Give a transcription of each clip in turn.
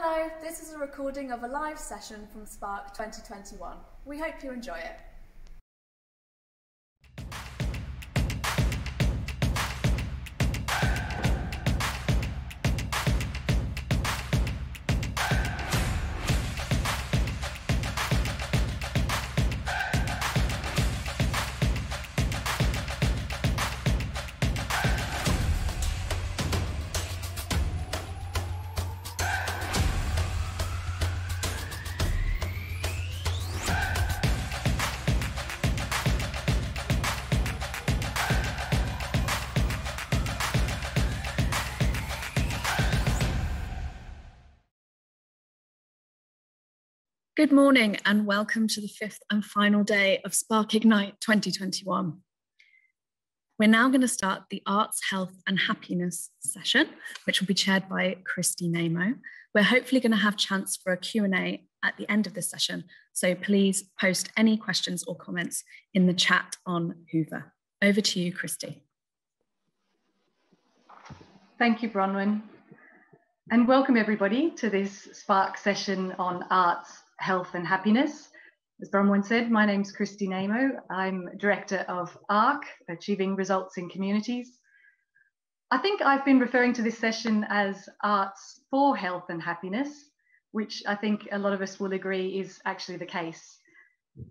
Hello, this is a recording of a live session from Spark 2021. We hope you enjoy it. Good morning and welcome to the fifth and final day of Spark Ignite 2021. We're now going to start the Arts, Health and Happiness session, which will be chaired by Kristie Naimo. We're hopefully going to have chance for a Q&A at the end of this session, so please post any questions or comments in the chat on Hoover. Over to you, Kristie. Thank you, Bronwyn. And welcome everybody to this Spark session on arts, health and happiness. As Bronwyn said, my name's Kristie Naimo. I'm Director of ARC, Achieving Results in Communities. I think I've been referring to this session as Arts for Health and Happiness, which I think a lot of us will agree is actually the case.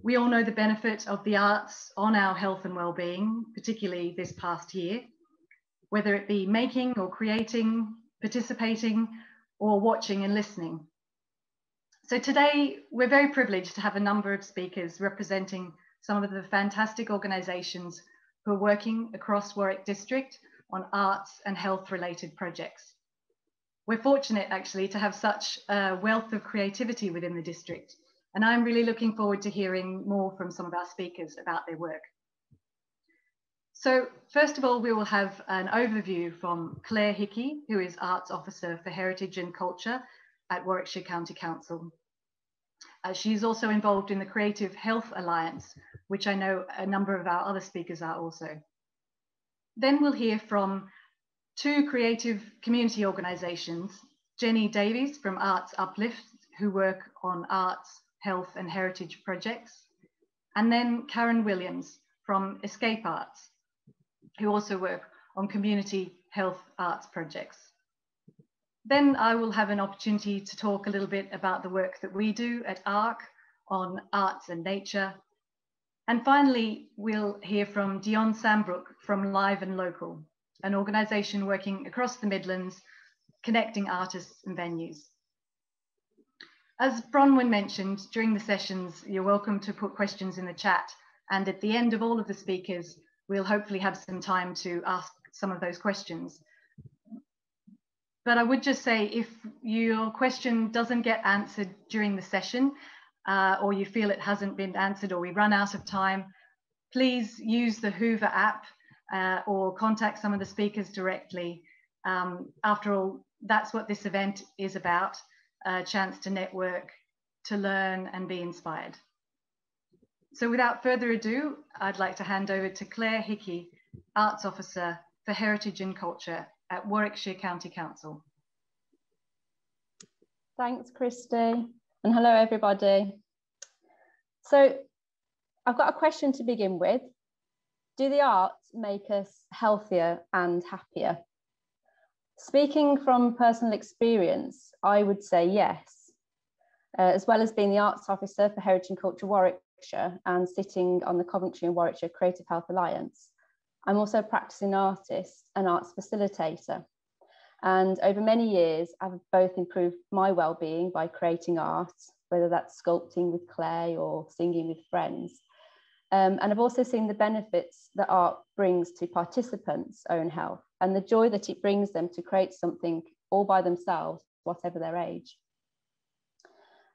We all know the benefit of the arts on our health and well-being, particularly this past year, whether it be making or creating, participating, or watching and listening. So today we're very privileged to have a number of speakers representing some of the fantastic organisations who are working across Warwick District on arts and health related projects. We're fortunate actually to have such a wealth of creativity within the district and I'm really looking forward to hearing more from some of our speakers about their work. So first of all, we will have an overview from Claire Hickey, who is Arts Officer for Heritage and Culture at Warwickshire County Council. Uh, she's also involved in the Creative Health Alliance, which I know a number of our other speakers are also. Then we'll hear from two creative community organisations, Jenny Davis from Arts Uplift, who work on arts, health and heritage projects, and then Karen Williams from Escape Arts, who also work on community health arts projects. Then I will have an opportunity to talk a little bit about the work that we do at ARC on arts and nature. And finally, we'll hear from Dionne Sambrook from Live and Local, an organisation working across the Midlands, connecting artists and venues. As Bronwyn mentioned, during the sessions, you're welcome to put questions in the chat. And at the end of all of the speakers, we'll hopefully have some time to ask some of those questions. But I would just say if your question doesn't get answered during the session, uh, or you feel it hasn't been answered, or we run out of time, please use the Hoover app uh, or contact some of the speakers directly. Um, after all, that's what this event is about, a chance to network, to learn and be inspired. So without further ado, I'd like to hand over to Claire Hickey, Arts Officer for Heritage and Culture at Warwickshire County Council. Thanks, Kristie. And hello, everybody. So I've got a question to begin with. Do the arts make us healthier and happier? Speaking from personal experience, I would say yes. Uh, as well as being the arts officer for Heritage and Culture Warwickshire and sitting on the Coventry and Warwickshire Creative Health Alliance, I'm also a practicing artist and arts facilitator. And over many years, I've both improved my well-being by creating art, whether that's sculpting with clay or singing with friends. Um, and I've also seen the benefits that art brings to participants' own health and the joy that it brings them to create something all by themselves, whatever their age.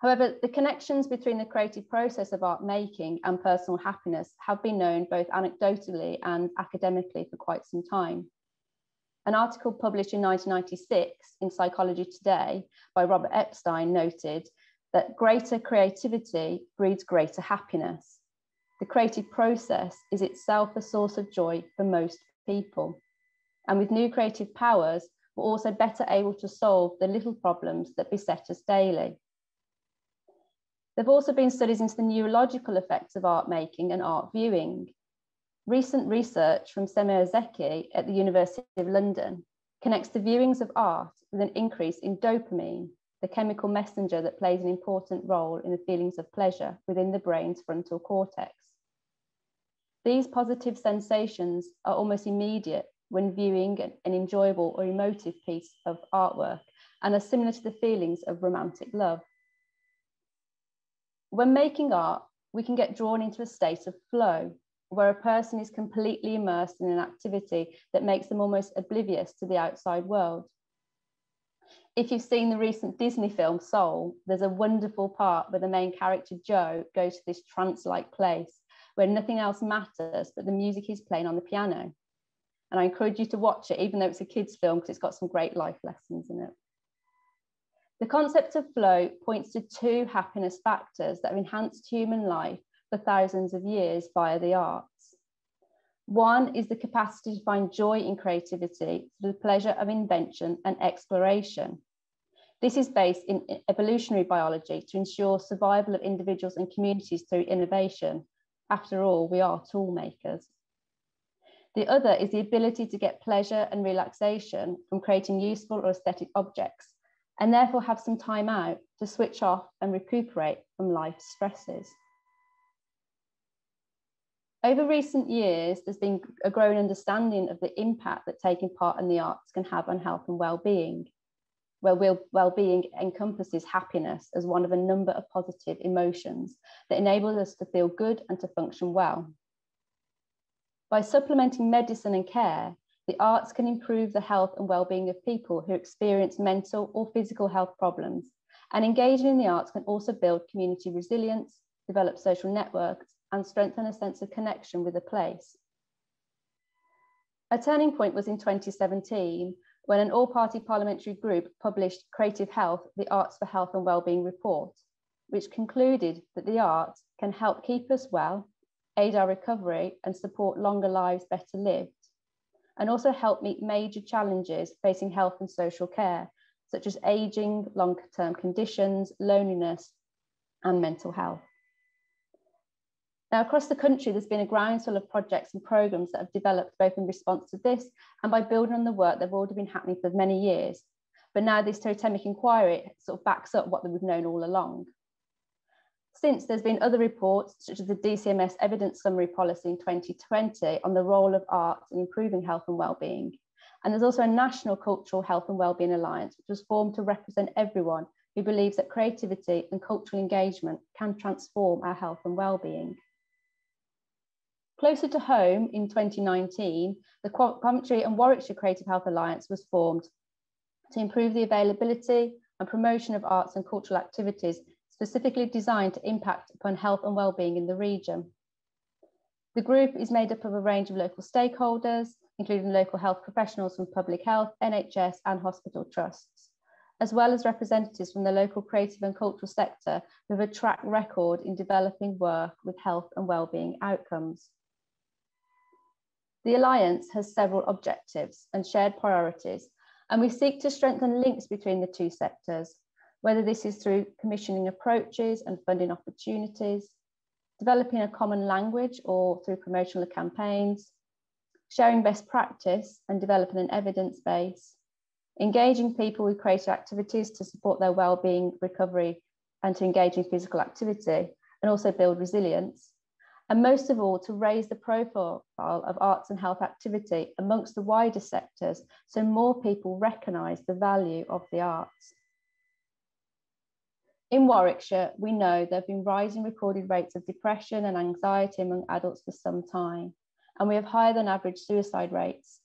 However, the connections between the creative process of art making and personal happiness have been known both anecdotally and academically for quite some time. An article published in 1996 in Psychology Today by Robert Epstein noted that greater creativity breeds greater happiness. The creative process is itself a source of joy for most people. And with new creative powers, we're also better able to solve the little problems that beset us daily. There have also been studies into the neurological effects of art making and art viewing. Recent research from Semir Zeki at the University of London connects the viewings of art with an increase in dopamine, the chemical messenger that plays an important role in the feelings of pleasure within the brain's frontal cortex. These positive sensations are almost immediate when viewing an enjoyable or emotive piece of artwork and are similar to the feelings of romantic love. When making art, we can get drawn into a state of flow where a person is completely immersed in an activity that makes them almost oblivious to the outside world. If you've seen the recent Disney film Soul, there's a wonderful part where the main character Joe goes to this trance like place where nothing else matters but the music he's playing on the piano. And I encourage you to watch it, even though it's a kids' film, because it's got some great life lessons in it. The concept of flow points to two happiness factors that have enhanced human life for thousands of years via the arts. One is the capacity to find joy in creativity through the pleasure of invention and exploration. This is based in evolutionary biology to ensure survival of individuals and communities through innovation after all, we are tool makers. The other is the ability to get pleasure and relaxation from creating useful or aesthetic objects, and therefore have some time out to switch off and recuperate from life's stresses. Over recent years, there's been a growing understanding of the impact that taking part in the arts can have on health and well-being where well-being encompasses happiness as one of a number of positive emotions that enable us to feel good and to function well. By supplementing medicine and care, the arts can improve the health and well-being of people who experience mental or physical health problems. And engaging in the arts can also build community resilience, develop social networks, and strengthen a sense of connection with a place. A turning point was in 2017 when an all-party parliamentary group published Creative Health, the Arts for Health and Wellbeing report, which concluded that the arts can help keep us well, aid our recovery and support longer lives better lived, and also help meet major challenges facing health and social care, such as aging, long-term conditions, loneliness, and mental health. Now, across the country, there's been a groundswell of projects and programs that have developed both in response to this and by building on the work that have already been happening for many years. But now this totemic inquiry sort of backs up what we've known all along. Since there's been other reports, such as the DCMS Evidence Summary Policy in 2020 on the role of art in improving health and well-being. And there's also a National Cultural Health and Wellbeing Alliance, which was formed to represent everyone who believes that creativity and cultural engagement can transform our health and well-being. Closer to home in 2019, the Coventry and Warwickshire Creative Health Alliance was formed to improve the availability and promotion of arts and cultural activities specifically designed to impact upon health and well-being in the region. The group is made up of a range of local stakeholders, including local health professionals from public health, NHS and hospital trusts, as well as representatives from the local creative and cultural sector who have a track record in developing work with health and well-being outcomes. The Alliance has several objectives and shared priorities, and we seek to strengthen links between the two sectors, whether this is through commissioning approaches and funding opportunities, developing a common language or through promotional campaigns, sharing best practice and developing an evidence base, engaging people with creative activities to support their well-being, recovery, and to engage in physical activity, and also build resilience, and most of all, to raise the profile of arts and health activity amongst the wider sectors so more people recognise the value of the arts. In Warwickshire, we know there have been rising recorded rates of depression and anxiety among adults for some time, and we have higher than average suicide rates.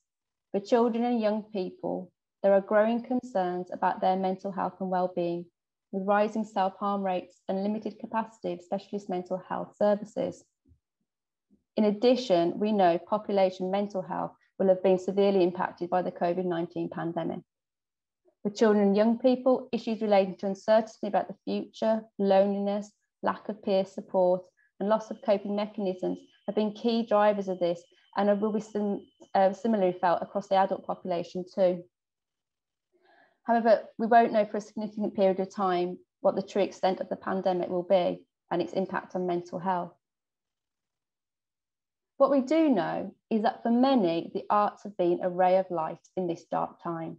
For children and young people, there are growing concerns about their mental health and well-being, with rising self-harm rates and limited capacity of specialist mental health services. In addition, we know population mental health will have been severely impacted by the COVID 19 pandemic. For children and young people, issues relating to uncertainty about the future, loneliness, lack of peer support, and loss of coping mechanisms have been key drivers of this and will be uh, similarly felt across the adult population too. However, we won't know for a significant period of time what the true extent of the pandemic will be and its impact on mental health. What we do know is that for many, the arts have been a ray of light in this dark time.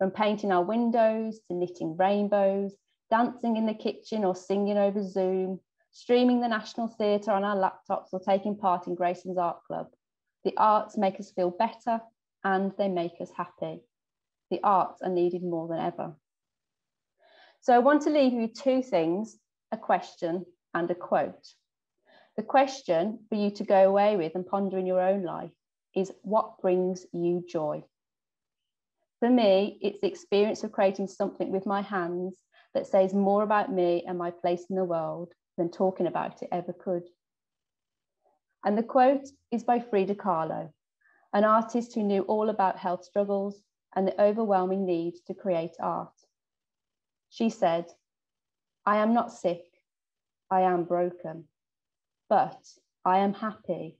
From painting our windows to knitting rainbows, dancing in the kitchen or singing over Zoom, streaming the National Theatre on our laptops or taking part in Grayson's Art Club, the arts make us feel better and they make us happy. The arts are needed more than ever. So I want to leave you two things, a question and a quote. The question for you to go away with and ponder in your own life is what brings you joy? For me, it's the experience of creating something with my hands that says more about me and my place in the world than talking about it ever could. And the quote is by Frida Kahlo, an artist who knew all about health struggles and the overwhelming need to create art. She said, I am not sick, I am broken, but I am happy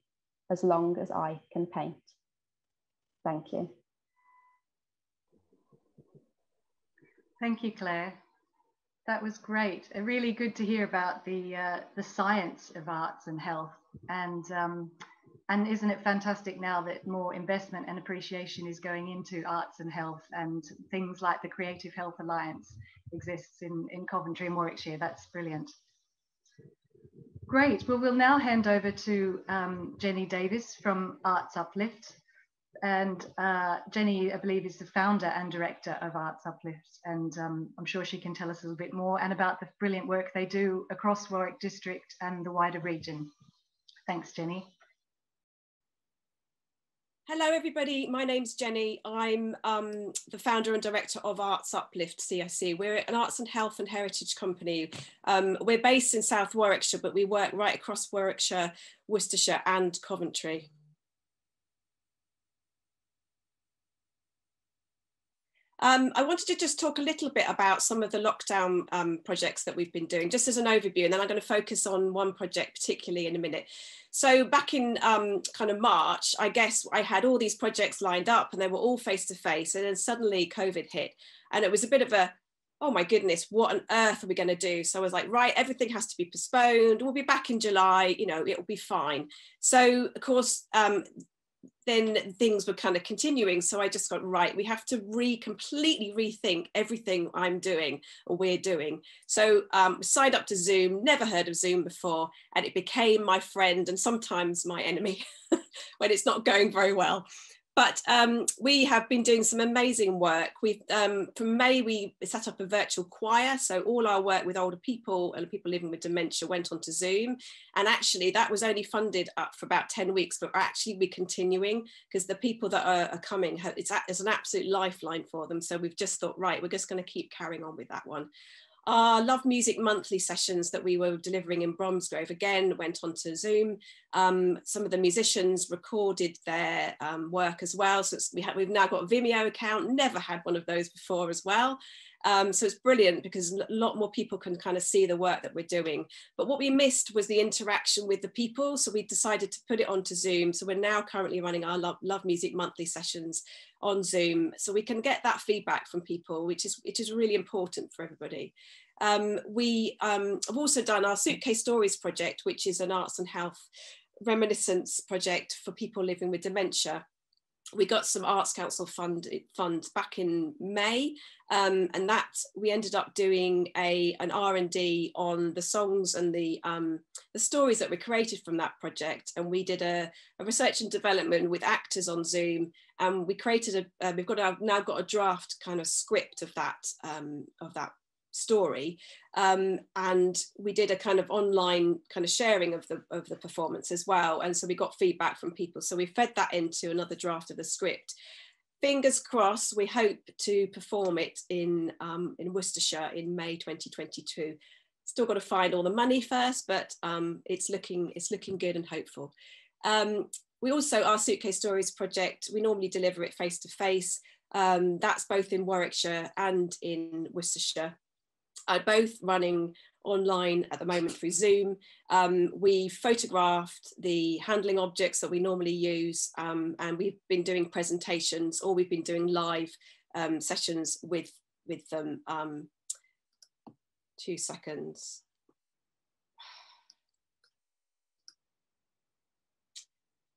as long as I can paint. Thank you. Thank you, Claire. That was great. Uh, really good to hear about the uh, the science of arts and health, and um, and isn't it fantastic now that more investment and appreciation is going into arts and health, and things like the Creative Health Alliance exists in in Coventry and Warwickshire. That's brilliant. Great. Well, we'll now hand over to um, Jenny Davis from Arts Uplift. And uh, Jenny, I believe, is the founder and director of Arts Uplift, and um, I'm sure she can tell us a little bit more and about the brilliant work they do across Warwick District and the wider region. Thanks, Jenny. Hello, everybody. My name's Jenny. I'm um, the founder and director of Arts Uplift CIC. We're an arts and health and heritage company. Um, we're based in South Warwickshire, but we work right across Warwickshire, Worcestershire, and Coventry. Um, I wanted to just talk a little bit about some of the lockdown um, projects that we've been doing, just as an overview, and then I'm going to focus on one project particularly in a minute. So back in um, kind of March, I guess I had all these projects lined up and they were all face to face, and then suddenly COVID hit, and it was a bit of a oh my goodness, what on earth are we going to do? So I was like, right, everything has to be postponed. We'll be back in July, you know, it'll be fine. So, of course, um, then things were kind of continuing. So I just got right. We have to re completely rethink everything I'm doing or we're doing. So um, signed up to Zoom. Never heard of Zoom before, and it became my friend and sometimes my enemy when it's not going very well. But um, we have been doing some amazing work. We've um, from May we set up a virtual choir, so all our work with older people and people living with dementia went onto Zoom. And actually, that was only funded up for about ten weeks, but actually we're continuing because the people that are, are coming, it's, it's an absolute lifeline for them. So we've just thought, right, we're just going to keep carrying on with that one. Our Love Music monthly sessions that we were delivering in Bromsgrove again went onto Zoom. Um, some of the musicians recorded their um, work as well. So we have, we've now got a Vimeo account, never had one of those before as well. Um, so it's brilliant because a lot more people can kind of see the work that we're doing. But what we missed was the interaction with the people. So we decided to put it onto Zoom. So we're now currently running our Love, Love Music monthly sessions on Zoom. So we can get that feedback from people, which is, which is really important for everybody. Um, we um, have also done our Suitcase Stories project, which is an arts and health reminiscence project for people living with dementia we got some Arts Council fund funds back in May, um, and that we ended up doing a an R and D on the songs and the um, the stories that were created from that project, and we did a, a research and development with actors on Zoom, and we created a uh, we've got a, now got a draft kind of script of that um, of that story um, and we did a kind of online kind of sharing of the of the performance as well. And so we got feedback from people. So we fed that into another draft of the script. Fingers crossed we hope to perform it in um, in Worcestershire in May 2022 still got to find all the money first but um, it's looking it's looking good and hopeful. Um, we also our suitcase stories project we normally deliver it face to face. Um, that's both in Warwickshire and in Worcestershire are both running online at the moment through Zoom. Um, we photographed the handling objects that we normally use, um, and we've been doing presentations or we've been doing live um, sessions with, with them. Um, two seconds.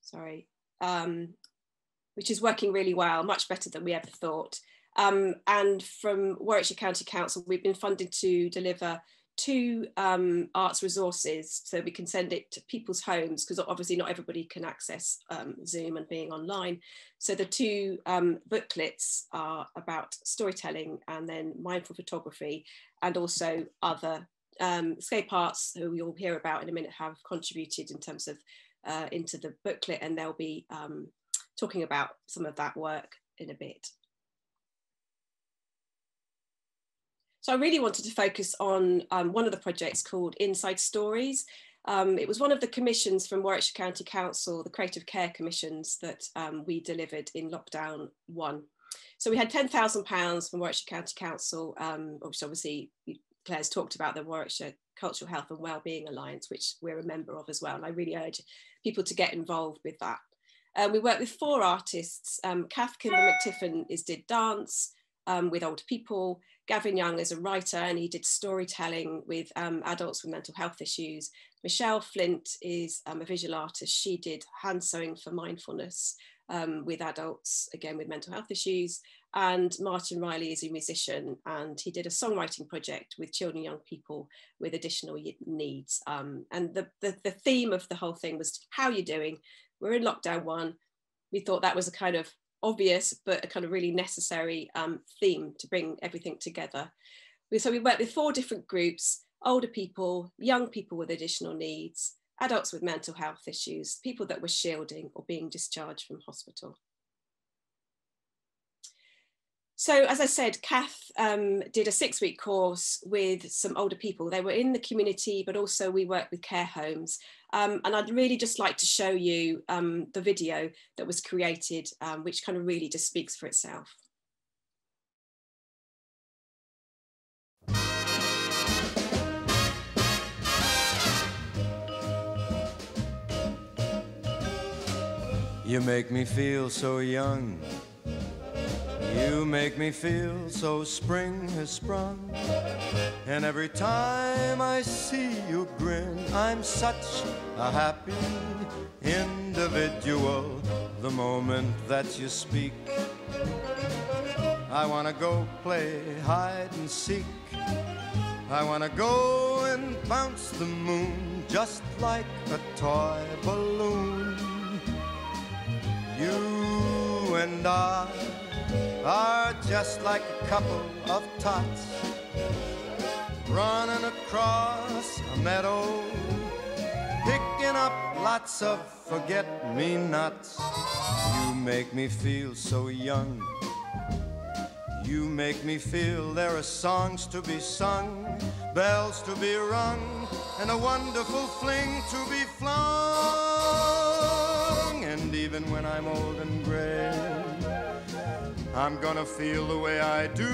Sorry. Um, which is working really well, much better than we ever thought. Um, and from Warwickshire County Council, we've been funded to deliver two um, arts resources so we can send it to people's homes because obviously not everybody can access um, Zoom and being online. So the two um, booklets are about storytelling and then mindful photography and also other um, Escape Arts who you'll hear about in a minute have contributed in terms of uh, into the booklet and they'll be um, talking about some of that work in a bit. So I really wanted to focus on um, one of the projects called Inside Stories. Um, it was one of the commissions from Warwickshire County Council, the Creative Care Commissions that um, we delivered in lockdown one. So we had £10,000 from Warwickshire County Council, um, which obviously Claire's talked about the Warwickshire Cultural Health and Wellbeing Alliance, which we're a member of as well. And I really urge people to get involved with that. Um, we worked with four artists. Um, Kath Kimber McTiffin is did dance um, with older people. Gavin Young is a writer and he did storytelling with um, adults with mental health issues. Michelle Flint is um, a visual artist. She did hand sewing for mindfulness um, with adults, again with mental health issues. And Martin Riley is a musician and he did a songwriting project with children and young people with additional needs. Um, and the, the, the theme of the whole thing was how you're doing? We're in lockdown one. We thought that was a kind of obvious but a kind of really necessary um, theme to bring everything together. So we worked with four different groups, older people, young people with additional needs, adults with mental health issues, people that were shielding or being discharged from hospital. So as I said, Kath um, did a six week course with some older people. They were in the community, but also we work with care homes. Um, and I'd really just like to show you um, the video that was created, um, which kind of really just speaks for itself. You make me feel so young you make me feel so spring has sprung. And every time I see you grin, I'm such a happy individual. The moment that you speak, I wanna go play hide and seek. I wanna go and bounce the moon just like a toy balloon. You and I are just like a couple of tots running across a meadow, picking up lots of forget me nots. You make me feel so young. You make me feel there are songs to be sung, bells to be rung, and a wonderful fling to be flung. And even when I'm old and gray, I'm gonna feel the way I do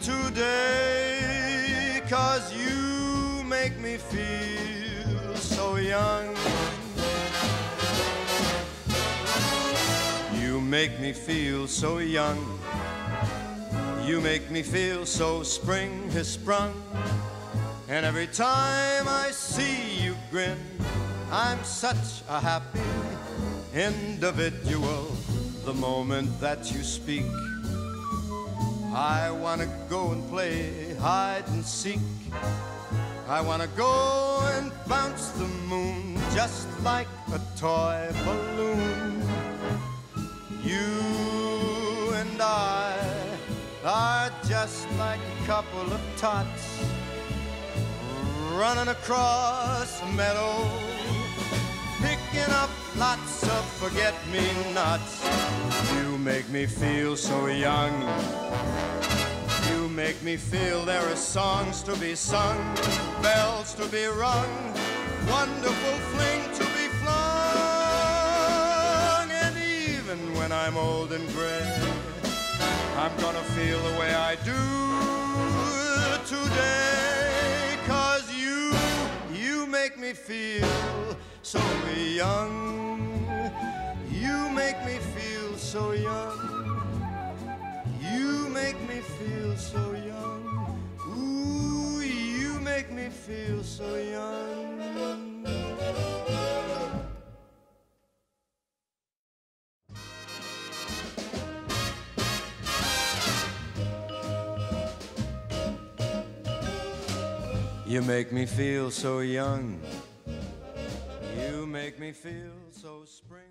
today. Cause you make me feel so young. You make me feel so young. You make me feel so spring has sprung. And every time I see you grin, I'm such a happy individual the moment that you speak. I wanna go and play hide and seek. I wanna go and bounce the moon just like a toy balloon. You and I are just like a couple of tots running across a meadow, picking up lots of forget-me-nots. You make me feel so young. You make me feel there are songs to be sung, bells to be rung, wonderful fling to be flung. And even when I'm old and gray, I'm gonna feel the way I do today. Cause you, you make me feel so young. You make me feel so young. you make me feel so young. Ooh, you make me feel so young. You make me feel so young. You make me feel so spring.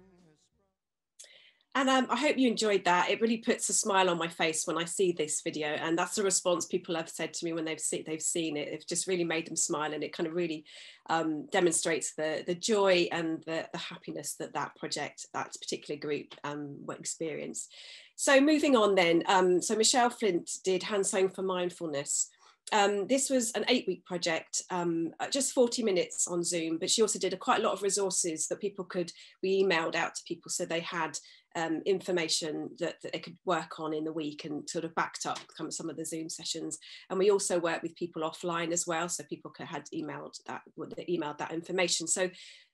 And um, I hope you enjoyed that. It really puts a smile on my face when I see this video, and that's a response people have said to me when they've seen they've seen it. It's just really made them smile, and it kind of really um, demonstrates the the joy and the, the happiness that that project, that particular group, um, experienced. So moving on then, um, so Michelle Flint did Hand Sewing for Mindfulness, um, this was an eight week project, um, uh, just 40 minutes on Zoom, but she also did a, quite a lot of resources that people could, we emailed out to people so they had um, information that, that, they could work on in the week and sort of backed up some of the Zoom sessions. And we also worked with people offline as well, so people could, had emailed that, emailed that information. So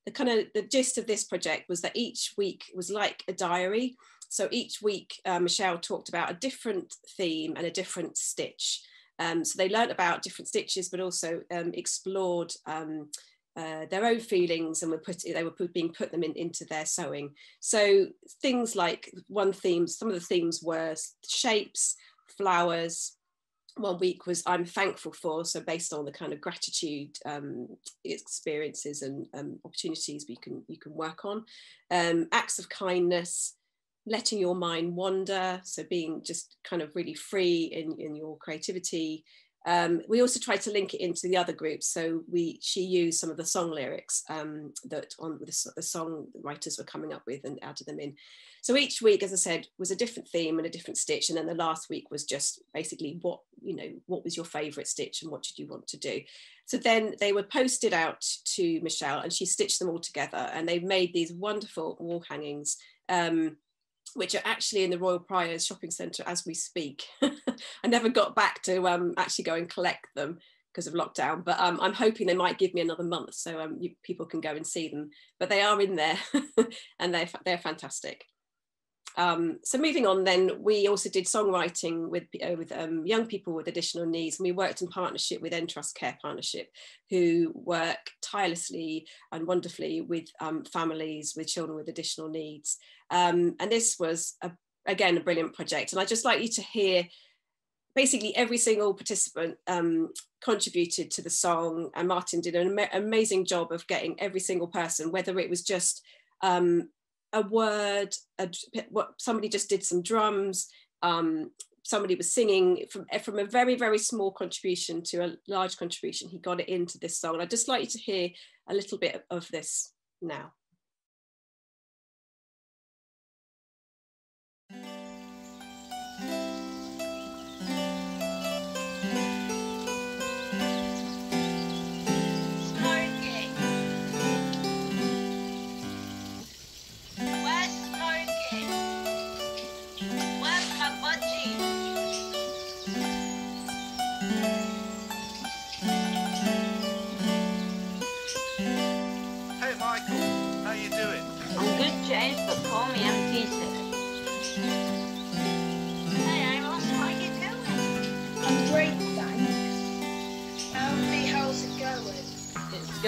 the kind of the gist of this project was that each week was like a diary. So each week, uh, Michelle talked about a different theme and a different stitch. Um, so they learned about different stitches, but also um, explored um, uh, their own feelings and were put, they were put, being put them in, into their sewing. So things like one theme, some of the themes were shapes, flowers. One week was I'm thankful for, so based on the kind of gratitude um, experiences and um, opportunities we can you can work on. Um, acts of kindness, letting your mind wander, so being just kind of really free in, in your creativity. Um, we also tried to link it into the other groups. So we she used some of the song lyrics um, that on the, the, song writers were coming up with and added them in. So each week, as I said, was a different theme and a different stitch. And then the last week was just basically what, you know, what was your favorite stitch and what did you want to do? So then they were posted out to Michelle and she stitched them all together and they made these wonderful wall hangings um, which are actually in the Royal Priors shopping centre as we speak. I never got back to um, actually go and collect them because of lockdown, but um, I'm hoping they might give me another month so um, you, people can go and see them. But they are in there and they're, they're fantastic. Um, so moving on then, we also did songwriting with, uh, with um, young people with additional needs. And we worked in partnership with Entrust Care Partnership, who work tirelessly and wonderfully with um, families with children with additional needs. Um, and this was, a, again, a brilliant project. And I'd just like you to hear basically every single participant um, contributed to the song and Martin did an am amazing job of getting every single person, whether it was just um, a word, a, what somebody just did some drums, um, somebody was singing from, from a very, very small contribution to a large contribution, he got it into this song. I'd just like you to hear a little bit of this now.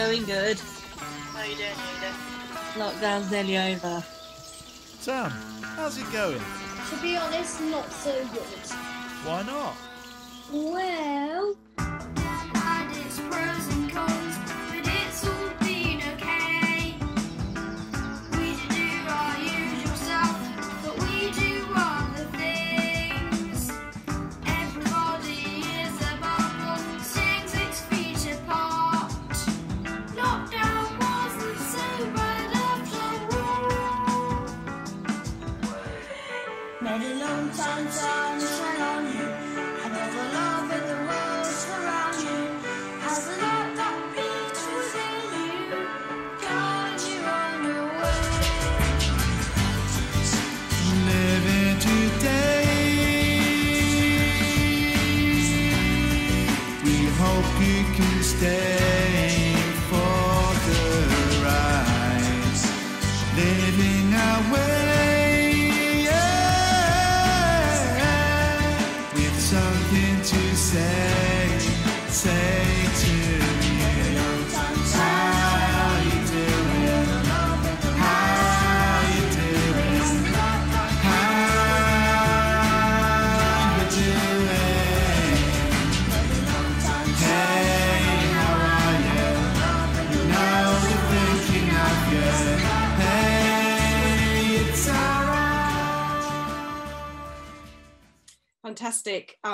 Going good. How you doing, Ada? Lockdown's nearly over. Sam, how's it going? To be honest, not so good. Why not? Well,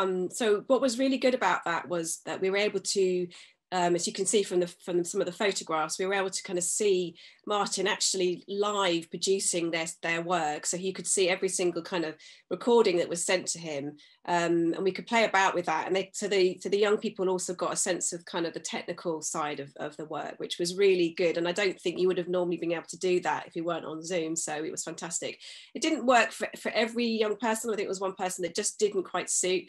Um, so what was really good about that was that we were able to, um, as you can see from the from some of the photographs, we were able to kind of see Martin actually live producing their their work. So he could see every single kind of recording that was sent to him, um, and we could play about with that. And they, so the so the young people also got a sense of kind of the technical side of, of the work, which was really good. And I don't think you would have normally been able to do that if you weren't on Zoom. So it was fantastic. It didn't work for, for every young person. I think it was one person that just didn't quite suit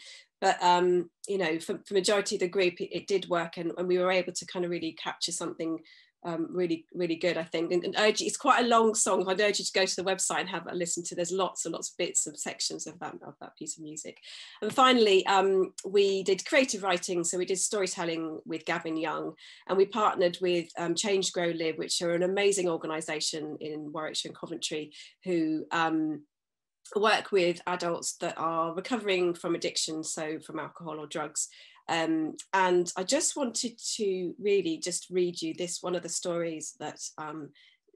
but um, you know, for, for majority of the group, it, it did work, and, and, we were able to kind of really capture something um, really, really good, I think. And, and urge, it's quite a long song. I'd urge you to go to the website and have a listen to. There's lots and lots of bits and sections of that of that piece of music. And finally, um, we did creative writing, so we did storytelling with Gavin Young, and we partnered with um, Change Grow Live, which are an amazing organisation in Warwickshire and Coventry, who um, work with adults that are recovering from addiction, so from alcohol or drugs. Um, and I just wanted to really just read you this one of the stories that um,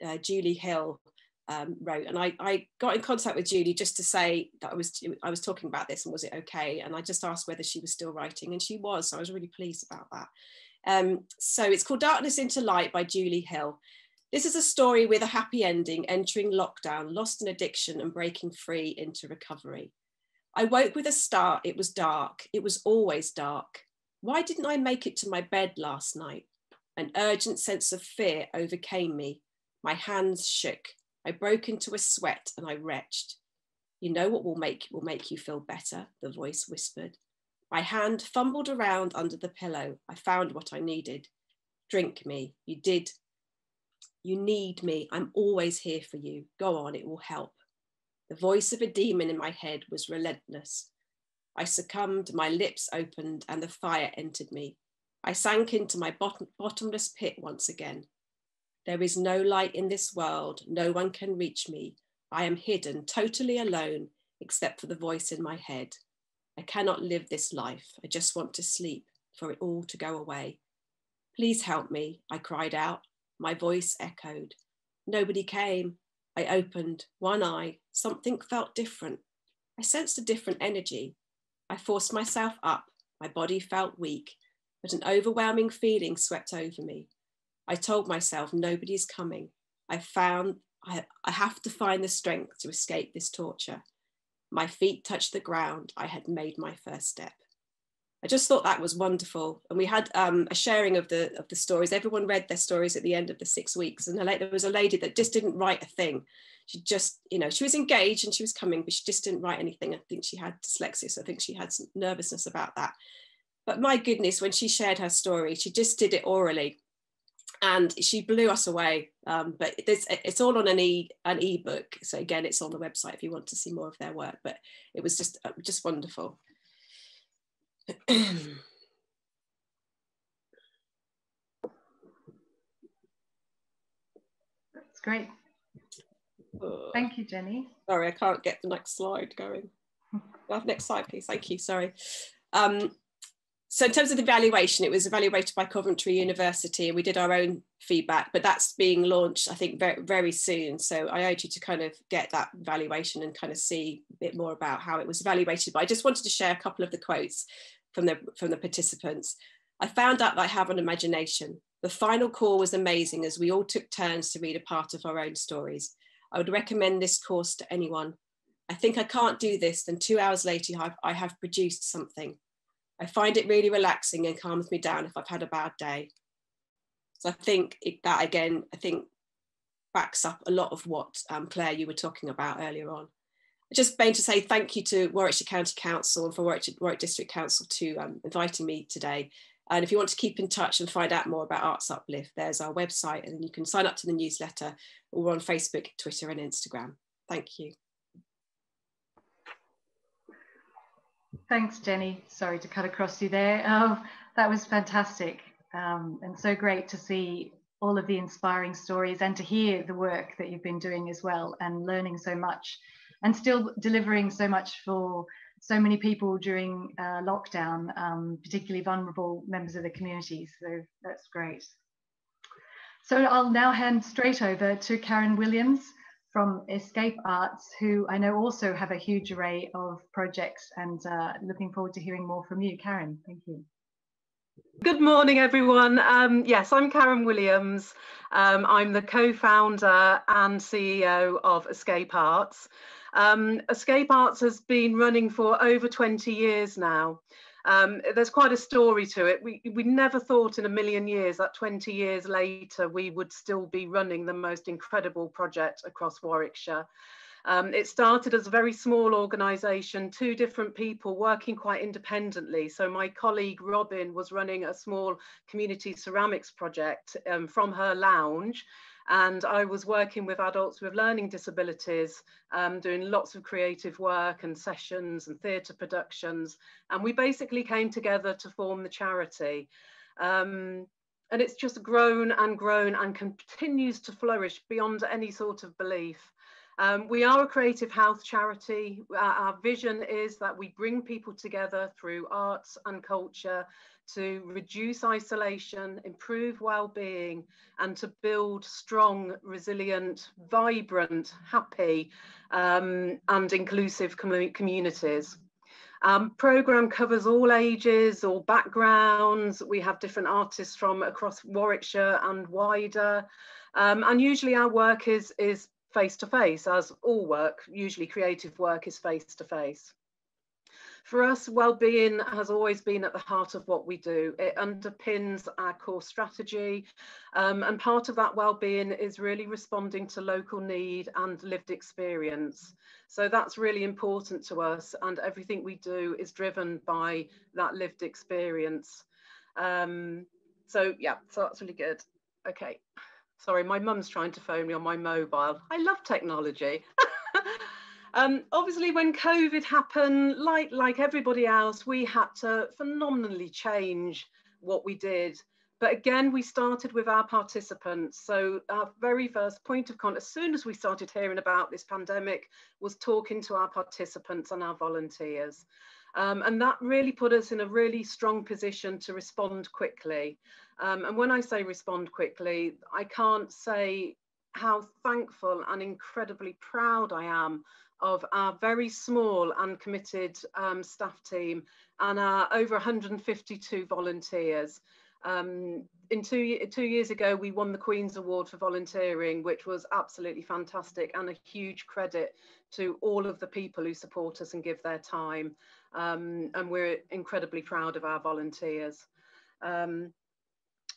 uh, Julie Hill um, wrote. And I, I, got in contact with Julie just to say that I was I was talking about this and was it okay? And I just asked whether she was still writing, and she was. So I was really pleased about that. Um, so it's called Darkness into Light by Julie Hill. This is a story with a happy ending, entering lockdown, lost in addiction and breaking free into recovery. I woke with a start. It was dark. It was always dark. Why didn't I make it to my bed last night? An urgent sense of fear overcame me. My hands shook. I broke into a sweat and I retched. You know what will make will make you feel better, the voice whispered. My hand fumbled around under the pillow. I found what I needed. Drink me. You did. You need me. I'm always here for you. Go on, it will help. The voice of a demon in my head was relentless. I succumbed, my lips opened, and the fire entered me. I sank into my bottom, bottomless pit once again. There is no light in this world. No one can reach me. I am hidden, totally alone, except for the voice in my head. I cannot live this life. I just want to sleep, for it all to go away. Please help me, I cried out. My voice echoed. Nobody came. I opened one eye. Something felt different. I sensed a different energy. I forced myself up. My body felt weak, but an overwhelming feeling swept over me. I told myself nobody's coming. I found I, I have to find the strength to escape this torture. My feet touched the ground. I had made my first step. I just thought that was wonderful, and we had um, a sharing of the of the stories. Everyone read their stories at the end of the six weeks, and there was a lady that just didn't write a thing. She just, you know, she was engaged and she was coming, but she just didn't write anything. I think she had dyslexia, so I think she had some nervousness about that. But my goodness, when she shared her story, she just did it orally, and she blew us away. Um, but it's, it's all on an e an ebook, so again, it's on the website if you want to see more of their work. But it was just uh, just wonderful. That's great. Thank you, Jenny. Sorry, I can't get the next slide going. next slide, please. Thank you. Sorry. Um, so in terms of the evaluation, it was evaluated by Coventry University and we did our own feedback, but that's being launched, I think, very, very soon. So I urge you to kind of get that evaluation and kind of see a bit more about how it was evaluated. But I just wanted to share a couple of the quotes from the, from the participants. I found out that I have an imagination. The final call was amazing as we all took turns to read a part of our own stories. I would recommend this course to anyone. I think I can't do this, then two hours later, I have produced something. I find it really relaxing and calms me down if I've had a bad day. So I think it, that again, I think backs up a lot of what um, Claire, you were talking about earlier on. Just going to say thank you to Warwickshire County Council and for Warwickshire, Warwick District Council to um, inviting me today. And if you want to keep in touch and find out more about Arts Uplift, there's our website and you can sign up to the newsletter or on Facebook, Twitter and Instagram. Thank you. Thanks, Jenny. Sorry to cut across you there. Oh, that was fantastic um, and so great to see all of the inspiring stories and to hear the work that you've been doing as well and learning so much and still delivering so much for so many people during uh, lockdown, um, particularly vulnerable members of the community. So that's great. So I'll now hand straight over to Karen Williams from Escape Arts, who I know also have a huge array of projects and uh, looking forward to hearing more from you. Karen, thank you. Good morning, everyone. Um, yes, I'm Karen Williams. Um, I'm the co-founder and CEO of Escape Arts. Um, Escape Arts has been running for over 20 years now. Um, there's quite a story to it. We, we never thought in a million years that 20 years later we would still be running the most incredible project across Warwickshire. Um, it started as a very small organisation, two different people working quite independently. So my colleague Robin was running a small community ceramics project um, from her lounge and I was working with adults with learning disabilities, um, doing lots of creative work and sessions and theatre productions. And we basically came together to form the charity. Um, and it's just grown and grown and continues to flourish beyond any sort of belief. Um, we are a creative health charity. Our, our, vision is that we bring people together through arts and culture to reduce isolation, improve well-being, and to build strong, resilient, vibrant, happy, um, and inclusive com communities. Um, program covers all ages, all backgrounds. We have different artists from across Warwickshire and wider. Um, and usually our work is, is face to face, as all work, usually creative work, is face to face. For us, well-being has always been at the heart of what we do. It underpins our core strategy, um, and part of that well-being is really responding to local need and lived experience. So that's really important to us, and everything we do is driven by that lived experience. Um, so yeah, so that's really good. Okay. Sorry, my mum's trying to phone me on my mobile. I love technology. um, obviously, when COVID happened, like, like everybody else, we had to phenomenally change what we did. But again, we started with our participants. So our very first point of contact, as soon as we started hearing about this pandemic, was talking to our participants and our volunteers. Um, and that really put us in a really strong position to respond quickly. Um, and when I say respond quickly, I can't say how thankful and incredibly proud I am of our very small and committed um, staff team and our over 152 volunteers. Um, in two, two years ago, we won the Queen's Award for volunteering, which was absolutely fantastic and a huge credit to all of the people who support us and give their time. Um, and we're incredibly proud of our volunteers. Um,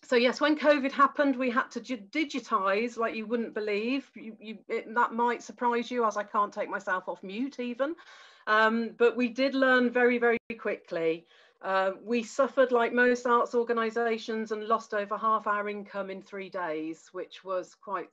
so yes, when COVID happened, we had to digitize like you wouldn't believe. You, you, it, that might surprise you as I can't take myself off mute even. Um, but we did learn very, very quickly. Uh, we suffered like most arts organisations and lost over half our income in three days, which was quite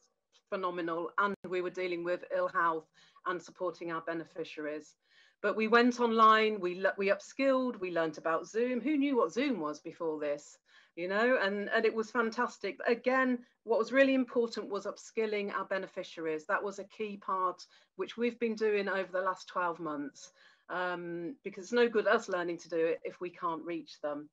phenomenal. And we were dealing with ill health and supporting our beneficiaries. But we went online, we, we upskilled, we learnt about Zoom. Who knew what Zoom was before this? You know, and, and it was fantastic. Again, what was really important was upskilling our beneficiaries. That was a key part, which we've been doing over the last 12 months, um, because it's no good us learning to do it if we can't reach them.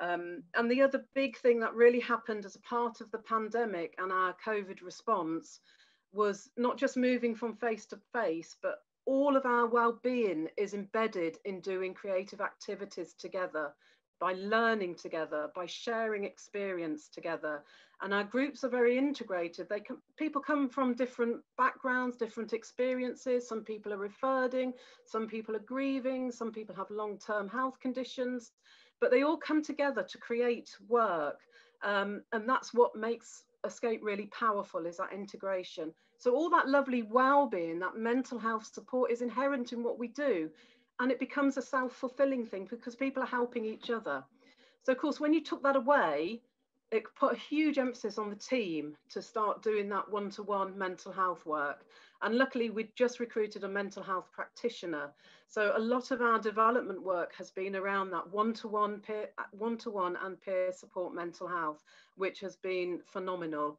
Um, and the other big thing that really happened as a part of the pandemic and our COVID response was not just moving from face to face, but all of our well-being is embedded in doing creative activities together by learning together, by sharing experience together. And our groups are very integrated. They come, people come from different backgrounds, different experiences. Some people are referring, some people are grieving, some people have long-term health conditions, but they all come together to create work. Um, and that's what makes Escape really powerful is that integration. So all that lovely well-being, that mental health support is inherent in what we do and it becomes a self-fulfilling thing because people are helping each other. So of course, when you took that away, it put a huge emphasis on the team to start doing that one-to-one mental health work. And luckily, we just recruited a mental health practitioner. So a lot of our development work has been around that one-to-one peer, one-to-one and peer support mental health, which has been phenomenal.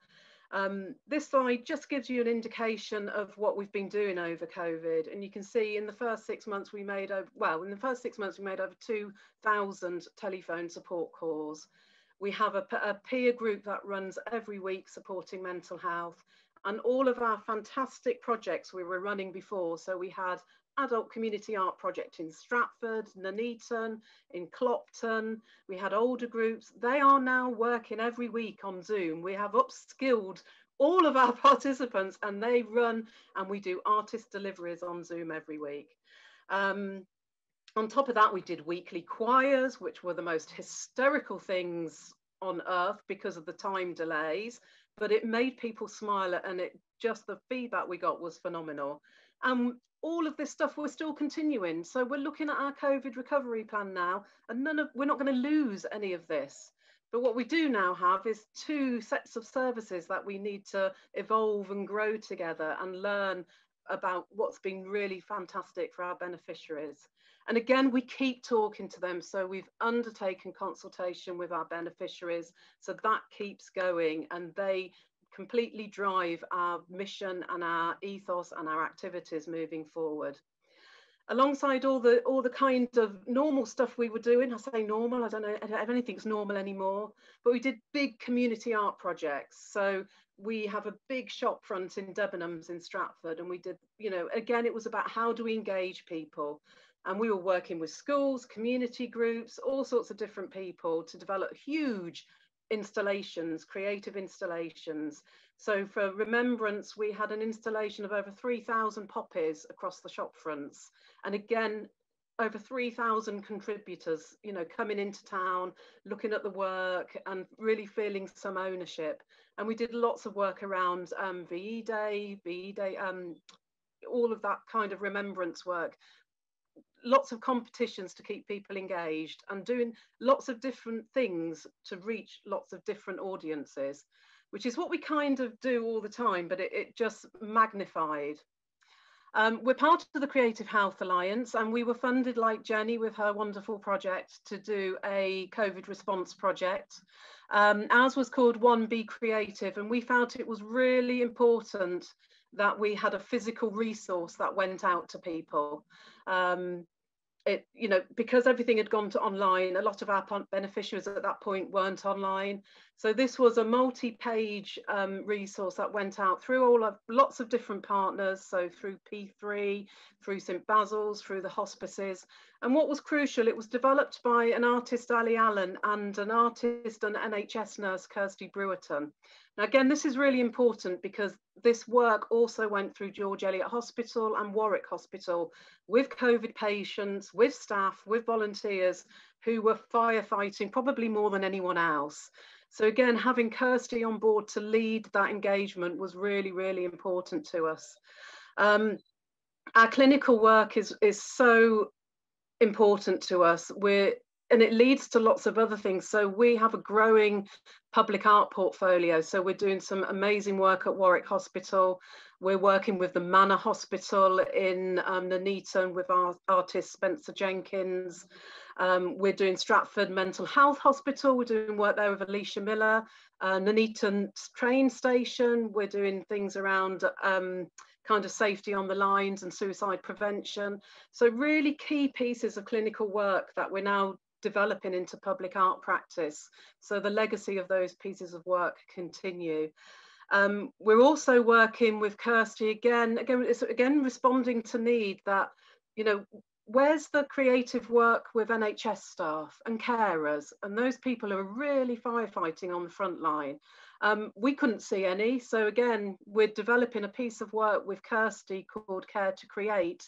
Um, this slide just gives you an indication of what we've been doing over COVID. And you can see in the first six months we made over, well, in the first six months we made over 2,000 telephone support calls. We have a, a peer group that runs every week supporting mental health and all of our fantastic projects we were running before. So we had adult community art project in Stratford, Nuneaton, in Clopton. We had older groups. They are now working every week on Zoom. We have upskilled all of our participants and they run and we do artist deliveries on Zoom every week. Um, on top of that, we did weekly choirs, which were the most hysterical things on earth because of the time delays, but it made people smile and it just the feedback we got was phenomenal. Um, all of this stuff we're still continuing. So we're looking at our COVID recovery plan now, and none of we're not going to lose any of this. But what we do now have is two sets of services that we need to evolve and grow together and learn about what's been really fantastic for our beneficiaries. And again, we keep talking to them. So we've undertaken consultation with our beneficiaries. So that keeps going and they completely drive our mission and our ethos and our activities moving forward. Alongside all the all the kind of normal stuff we were doing, I say normal, I don't know if anything's normal anymore, but we did big community art projects. So we have a big shop front in Debenhams in Stratford, and we did, you know, again, it was about how do we engage people. And we were working with schools, community groups, all sorts of different people to develop huge installations, creative installations. So for remembrance, we had an installation of over 3,000 poppies across the shop fronts. And again, over 3,000 contributors, you know, coming into town, looking at the work and really feeling some ownership. And we did lots of work around um, VE Day, VE Day, um, all of that kind of remembrance work lots of competitions to keep people engaged and doing lots of different things to reach lots of different audiences, which is what we kind of do all the time, but it, it just magnified. Um, we're part of the Creative Health Alliance and we were funded like Jenny with her wonderful project to do a COVID response project. Um, ours was called One Be Creative and we felt it was really important that we had a physical resource that went out to people. Um, it, you know, because everything had gone to online, a lot of our beneficiaries at that point weren't online. So this was a multi-page um, resource that went out through all of lots of different partners. So through P3, through St Basil's, through the hospices. And what was crucial, it was developed by an artist, Ali Allen, and an artist and NHS nurse, Kirsty Brewerton. Now, again, this is really important because this work also went through George Eliot Hospital and Warwick Hospital with COVID patients, with staff, with volunteers who were firefighting probably more than anyone else. So again, having Kirsty on board to lead that engagement was really, really important to us. Um, our clinical work is, is so important to us. We're and it leads to lots of other things. So we have a growing public art portfolio. So we're doing some amazing work at Warwick Hospital. We're working with the Manor Hospital in um, Nuneaton with our artist Spencer Jenkins. Um, we're doing Stratford Mental Health Hospital. We're doing work there with Alicia Miller. Uh, Nuneaton train station. We're doing things around um, kind of safety on the lines and suicide prevention. So really key pieces of clinical work that we're now developing into public art practice. So the legacy of those pieces of work continue. Um, we're also working with Kirsty again, again, it's again responding to need that, you know, where's the creative work with NHS staff and carers and those people who are really firefighting on the front line? Um, we couldn't see any. So again, we're developing a piece of work with Kirsty called Care to Create,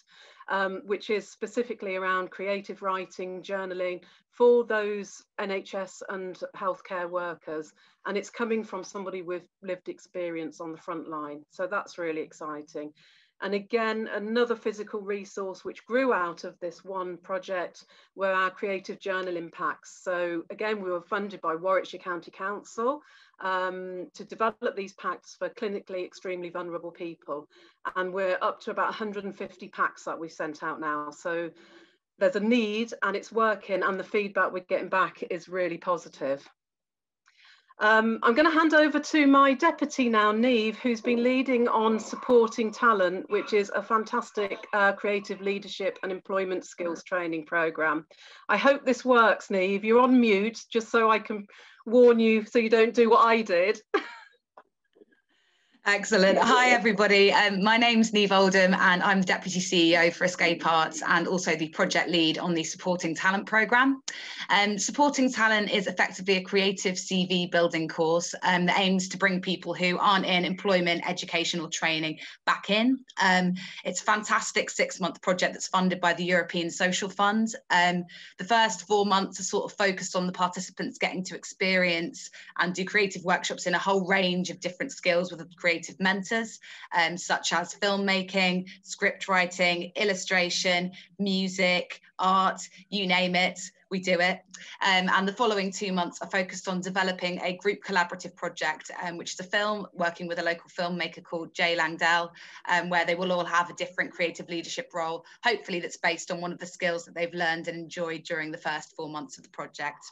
um, which is specifically around creative writing, journaling for those NHS and healthcare workers. And it's coming from somebody with lived experience on the front line. So that's really exciting. And again, another physical resource which grew out of this one project were our creative journal impacts. So again, we were funded by Warwickshire County Council um, to develop these packs for clinically extremely vulnerable people. And we're up to about 150 packs that we've sent out now. So there's a need and it's working and the feedback we're getting back is really positive. Um, I'm going to hand over to my deputy now, Niamh, who's been leading on supporting talent, which is a fantastic uh, creative leadership and employment skills training programme. I hope this works, Niamh. You're on mute, just so I can warn you so you don't do what I did. Excellent. Hi, everybody. Um, my name's Niamh Oldham, and I'm the Deputy CEO for Escape Arts and also the project lead on the Supporting Talent programme. Um, Supporting Talent is effectively a creative CV building course um, that aims to bring people who aren't in employment, education, or training back in. Um, it's a fantastic six month project that's funded by the European Social Fund. Um, the first four months are sort of focused on the participants getting to experience and do creative workshops in a whole range of different skills with a creative creative mentors, um, such as filmmaking, script writing, illustration, music, art, you name it, we do it. Um, and the following two months are focused on developing a group collaborative project, um, which is a film working with a local filmmaker called Jay Langdell, um, where they will all have a different creative leadership role, hopefully that's based on one of the skills that they've learned and enjoyed during the first four months of the project.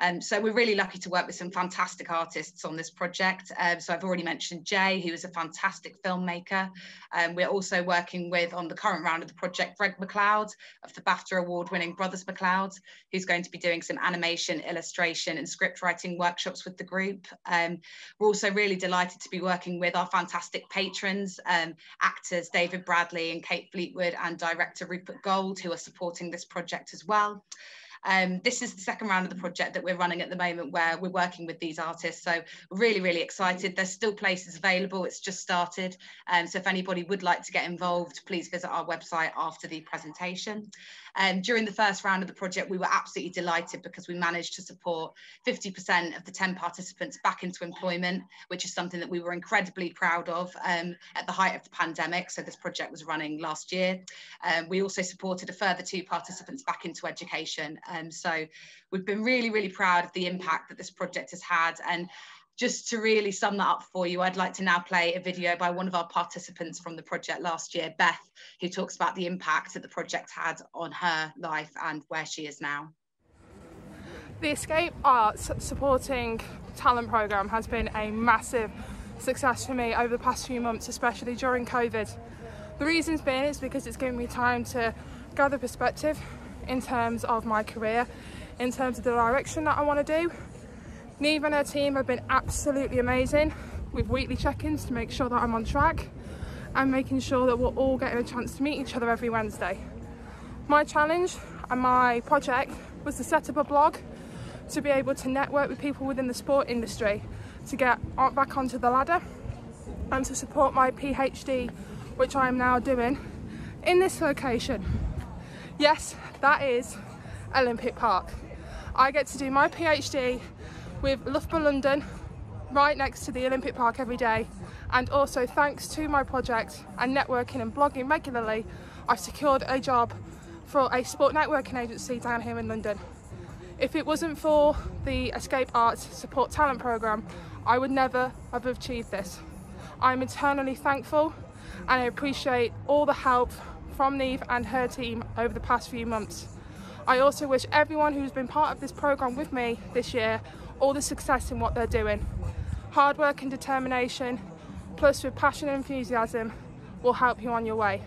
Um, so we're really lucky to work with some fantastic artists on this project. Um, so I've already mentioned Jay, who is a fantastic filmmaker. Um, we're also working with, on the current round of the project, Greg McLeod of the BAFTA award-winning Brothers McLeod, who's going to be doing some animation, illustration and script writing workshops with the group. Um, we're also really delighted to be working with our fantastic patrons, um, actors David Bradley and Kate Fleetwood and director Rupert Goold, who are supporting this project as well. Um, this is the second round of the project that we're running at the moment where we're working with these artists. So really, really excited. There's still places available. It's just started. Um, so if anybody would like to get involved, please visit our website after the presentation. Um, during the first round of the project, we were absolutely delighted because we managed to support 50% of the 10 participants back into employment, which is something that we were incredibly proud of um, at the height of the pandemic. So this project was running last year. Um, we also supported a further two participants back into education. Um, so we've been really, really proud of the impact that this project has had. And just to really sum that up for you, I'd like to now play a video by one of our participants from the project last year, Beth, who talks about the impact that the project had on her life and where she is now. The Escape Arts Supporting Talent Programme has been a massive success for me over the past few months, especially during COVID. The reason's been is because it's given me time to gather perspective in terms of my career, in terms of the direction that I want to do. Niamh and her team have been absolutely amazing with weekly check-ins to make sure that I'm on track and making sure that we're all getting a chance to meet each other every Wednesday. My challenge and my project was to set up a blog to be able to network with people within the sport industry to get back onto the ladder and to support my PhD, which I am now doing in this location. Yes, that is Olympic Park. I get to do my PhD with Loughborough London right next to the Olympic Park every day and also thanks to my project and networking and blogging regularly I've secured a job for a sport networking agency down here in London. If it wasn't for the Escape Arts Support Talent Programme I would never have achieved this. I'm eternally thankful and I appreciate all the help from Niamh and her team over the past few months. I also wish everyone who's been part of this programme with me this year all the success in what they're doing. Hard work and determination, plus with passion and enthusiasm, will help you on your way.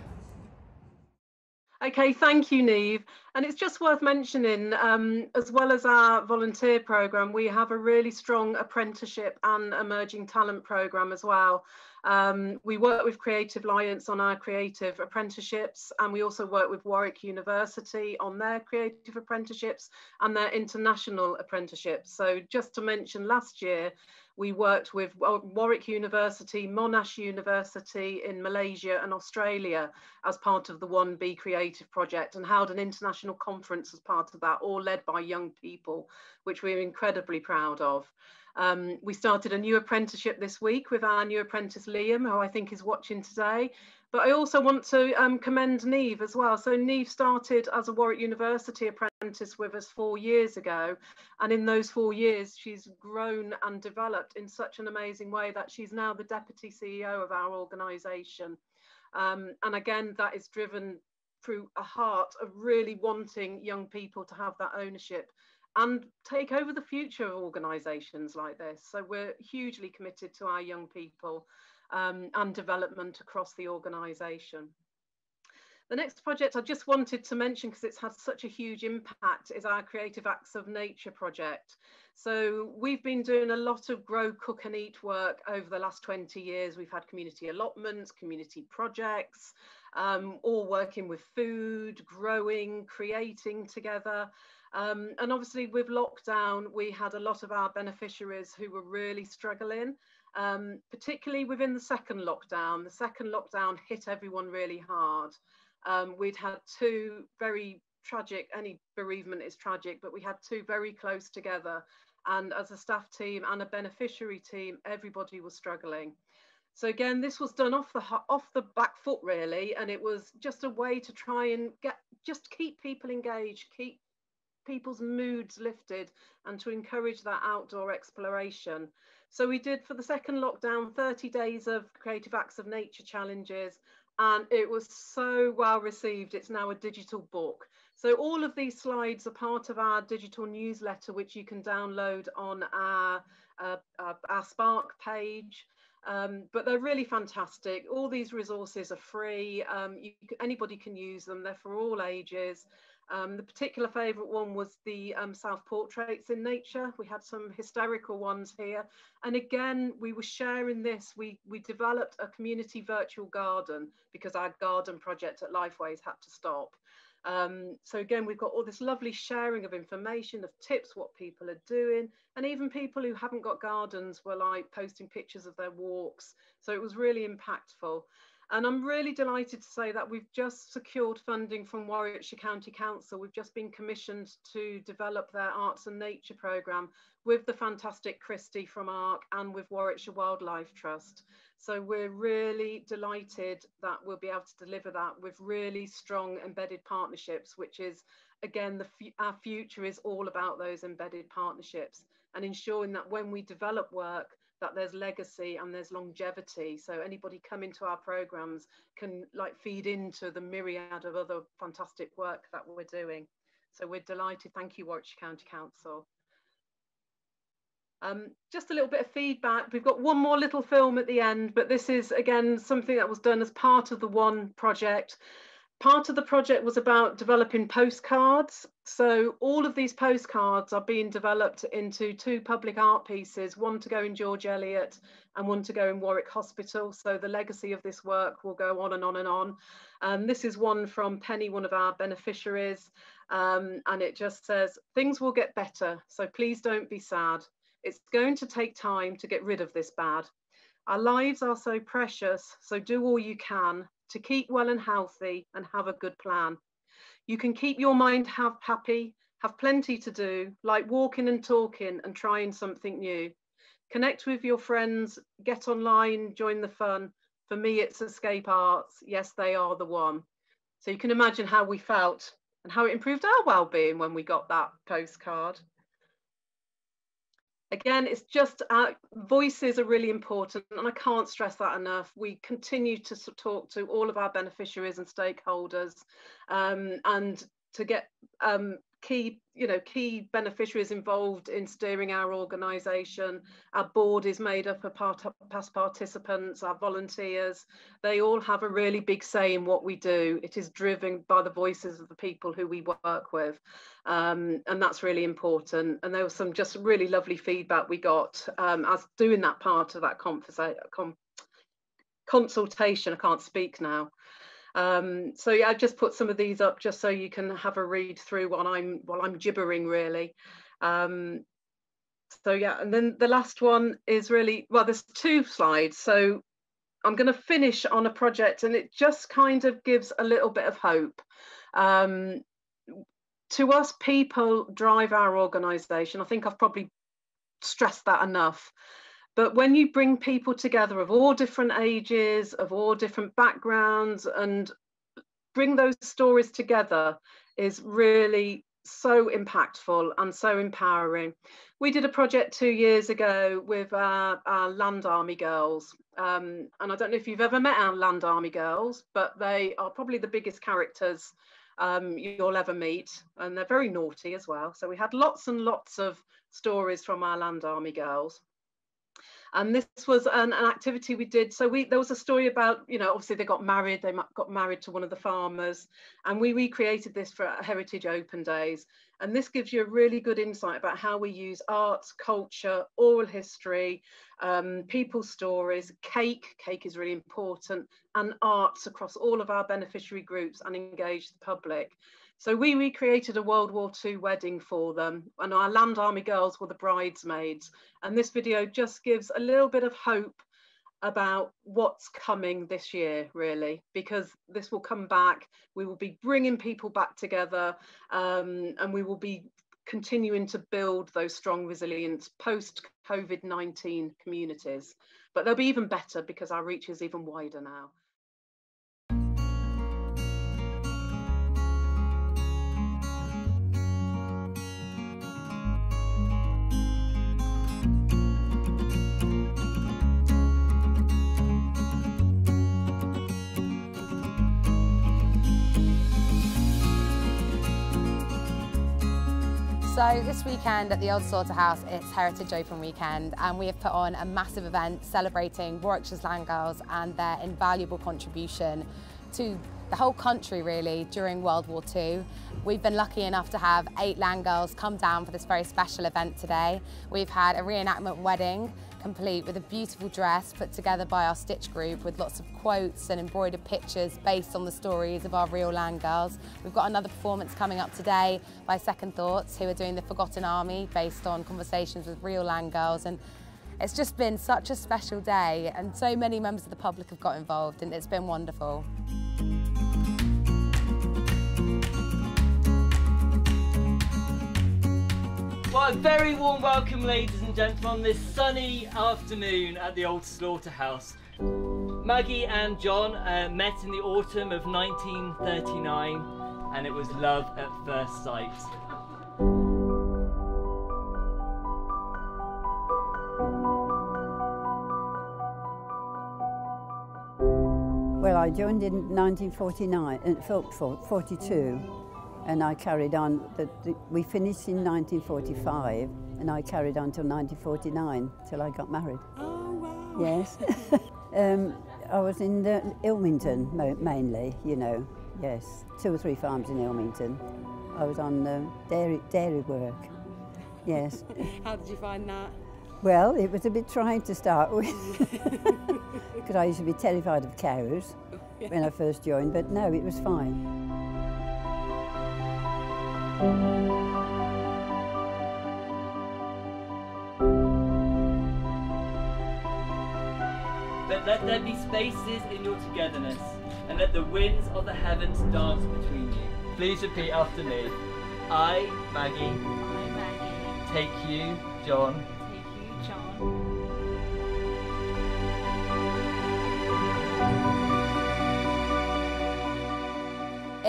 Okay, thank you, Niamh. And it's just worth mentioning, um, as well as our volunteer programme, we have a really strong apprenticeship and emerging talent programme as well. Um, we work with Creative Alliance on our creative apprenticeships, and we also work with Warwick University on their creative apprenticeships and their international apprenticeships. So just to mention, last year, we worked with Warwick University, Monash University in Malaysia and Australia as part of the 1B Creative Project and held an international conference as part of that, all led by young people, which we're incredibly proud of. Um, we started a new apprenticeship this week with our new apprentice Liam, who I think is watching today. But I also want to um, commend Niamh as well. So Niamh started as a Warwick University apprentice with us four years ago. And in those four years, she's grown and developed in such an amazing way that she's now the Deputy CEO of our organisation. Um, and again, that is driven through a heart of really wanting young people to have that ownership and take over the future of organisations like this. So we're hugely committed to our young people um, and development across the organisation. The next project I just wanted to mention because it's had such a huge impact is our Creative Acts of Nature project. So we've been doing a lot of grow, cook and eat work over the last 20 years. We've had community allotments, community projects, um, all working with food, growing, creating together. Um, and obviously with lockdown, we had a lot of our beneficiaries who were really struggling um, particularly within the second lockdown. The second lockdown hit everyone really hard. Um, we'd had two very tragic, any bereavement is tragic, but we had two very close together. And as a staff team and a beneficiary team, everybody was struggling. So again, this was done off the off the back foot really, and it was just a way to try and get just keep people engaged, keep people's moods lifted, and to encourage that outdoor exploration. So we did for the second lockdown 30 days of creative acts of nature challenges and it was so well received. It's now a digital book. So all of these slides are part of our digital newsletter, which you can download on our, uh, uh, our Spark page. Um, but they're really fantastic. All these resources are free. Um, you, anybody can use them. They're for all ages. Um, the particular favourite one was the um, self-portraits in nature. We had some hysterical ones here. And again, we were sharing this. We, we developed a community virtual garden because our garden project at Lifeways had to stop. Um, so again, we've got all this lovely sharing of information, of tips, what people are doing. And even people who haven't got gardens were like posting pictures of their walks. So it was really impactful. And I'm really delighted to say that we've just secured funding from Warwickshire County Council. We've just been commissioned to develop their arts and nature programme with the fantastic Kristie from ARC and with Warwickshire Wildlife Trust. So we're really delighted that we'll be able to deliver that with really strong embedded partnerships, which is, again, the our future is all about those embedded partnerships and ensuring that when we develop work, that there's legacy and there's longevity. So anybody coming to our programs can like feed into the myriad of other fantastic work that we're doing. So we're delighted. Thank you, Warwickshire County Council. Um, just a little bit of feedback. We've got one more little film at the end, but this is again something that was done as part of the one project part of the project was about developing postcards. So all of these postcards are being developed into two public art pieces, one to go in George Eliot and one to go in Warwick Hospital. So the legacy of this work will go on and on and on. And this is one from Penny, one of our beneficiaries. Um, and it just says, things will get better. So please don't be sad. It's going to take time to get rid of this bad. Our lives are so precious, so do all you can to keep well and healthy and have a good plan. You can keep your mind have happy, have plenty to do, like walking and talking and trying something new. Connect with your friends, get online, join the fun. For me, it's Escape Arts. Yes, they are the one. So you can imagine how we felt and how it improved our well-being when we got that postcard. Again, it's just uh, voices are really important, and I can't stress that enough. We continue to talk to all of our beneficiaries and stakeholders, um, and to get um, key, you know, key beneficiaries involved in steering our organisation. Our board is made up of part, past participants, our volunteers. They all have a really big say in what we do. It is driven by the voices of the people who we work with. Um, and that's really important. And there was some just really lovely feedback we got um, as doing that part of that conversation, consultation. I can't speak now. Um, so yeah, I've just put some of these up just so you can have a read through while I'm while I'm gibbering really. Um, so yeah, and then the last one is really well. There's two slides, so I'm going to finish on a project, and it just kind of gives a little bit of hope. Um, to us, people drive our organisation. I think I've probably stressed that enough. But when you bring people together of all different ages, of all different backgrounds, and bring those stories together is really so impactful and so empowering. We did a project two years ago with our, our Land Army girls. Um, and I don't know if you've ever met our Land Army girls, but they are probably the biggest characters um, you'll ever meet. And they're very naughty as well. So we had lots and lots of stories from our Land Army girls and this was an, an, activity we did. So we there was a story about you know obviously they got married they got married to one of the farmers and we recreated this for heritage open days. And this gives you a really good insight about how we use arts culture oral history um, people's stories. Cake cake is really important and arts across all of our beneficiary groups and engage the public so we recreated a World War II wedding for them and our Land Army girls were the bridesmaids. And this video just gives a little bit of hope about what's coming this year, really, because this will come back. We will be bringing people back together um, and we will be continuing to build those strong resilience post COVID 19 communities. But they'll be even better because our reach is even wider now. So this weekend at the Old Slaughterhouse, it's Heritage Open Weekend and we have put on a massive event celebrating Warwickshire's land girls and their invaluable contribution to the whole country really during World War II. We've been lucky enough to have eight land girls come down for this very special event today. We've had a reenactment wedding complete with a beautiful dress put together by our Stitch group with lots of quotes and embroidered pictures based on the stories of our real land girls. We've got another performance coming up today by Second Thoughts who are doing the Forgotten Army based on conversations with real land girls and it's just been such a special day and so many members of the public have got involved and it's been wonderful. A very warm welcome, ladies and gentlemen, this sunny afternoon at the Old Slaughterhouse. Maggie and John uh, met in the autumn of 1939, and it was love at first sight. Well, I joined in 1949, uh, 42 and I carried on. The, the, we finished in 1945, and I carried on till 1949 till I got married. Oh wow! Yes, um, I was in the Ilmington mainly, you know. Yes, two or three farms in Ilmington. I was on the dairy dairy work. Yes. How did you find that? Well, it was a bit trying to start with because I used to be terrified of cows when I first joined, but no, it was fine. But let there be spaces in your togetherness, and let the winds of the heavens dance between you. Please repeat after me. I, Maggie, I, Maggie. take you, John, take you, John.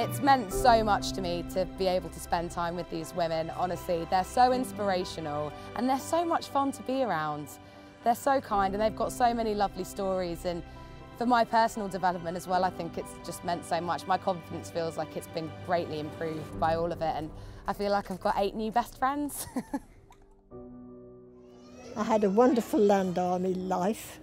It's meant so much to me to be able to spend time with these women, honestly. They're so inspirational and they're so much fun to be around. They're so kind and they've got so many lovely stories and for my personal development as well, I think it's just meant so much. My confidence feels like it's been greatly improved by all of it and I feel like I've got eight new best friends. I had a wonderful land army life.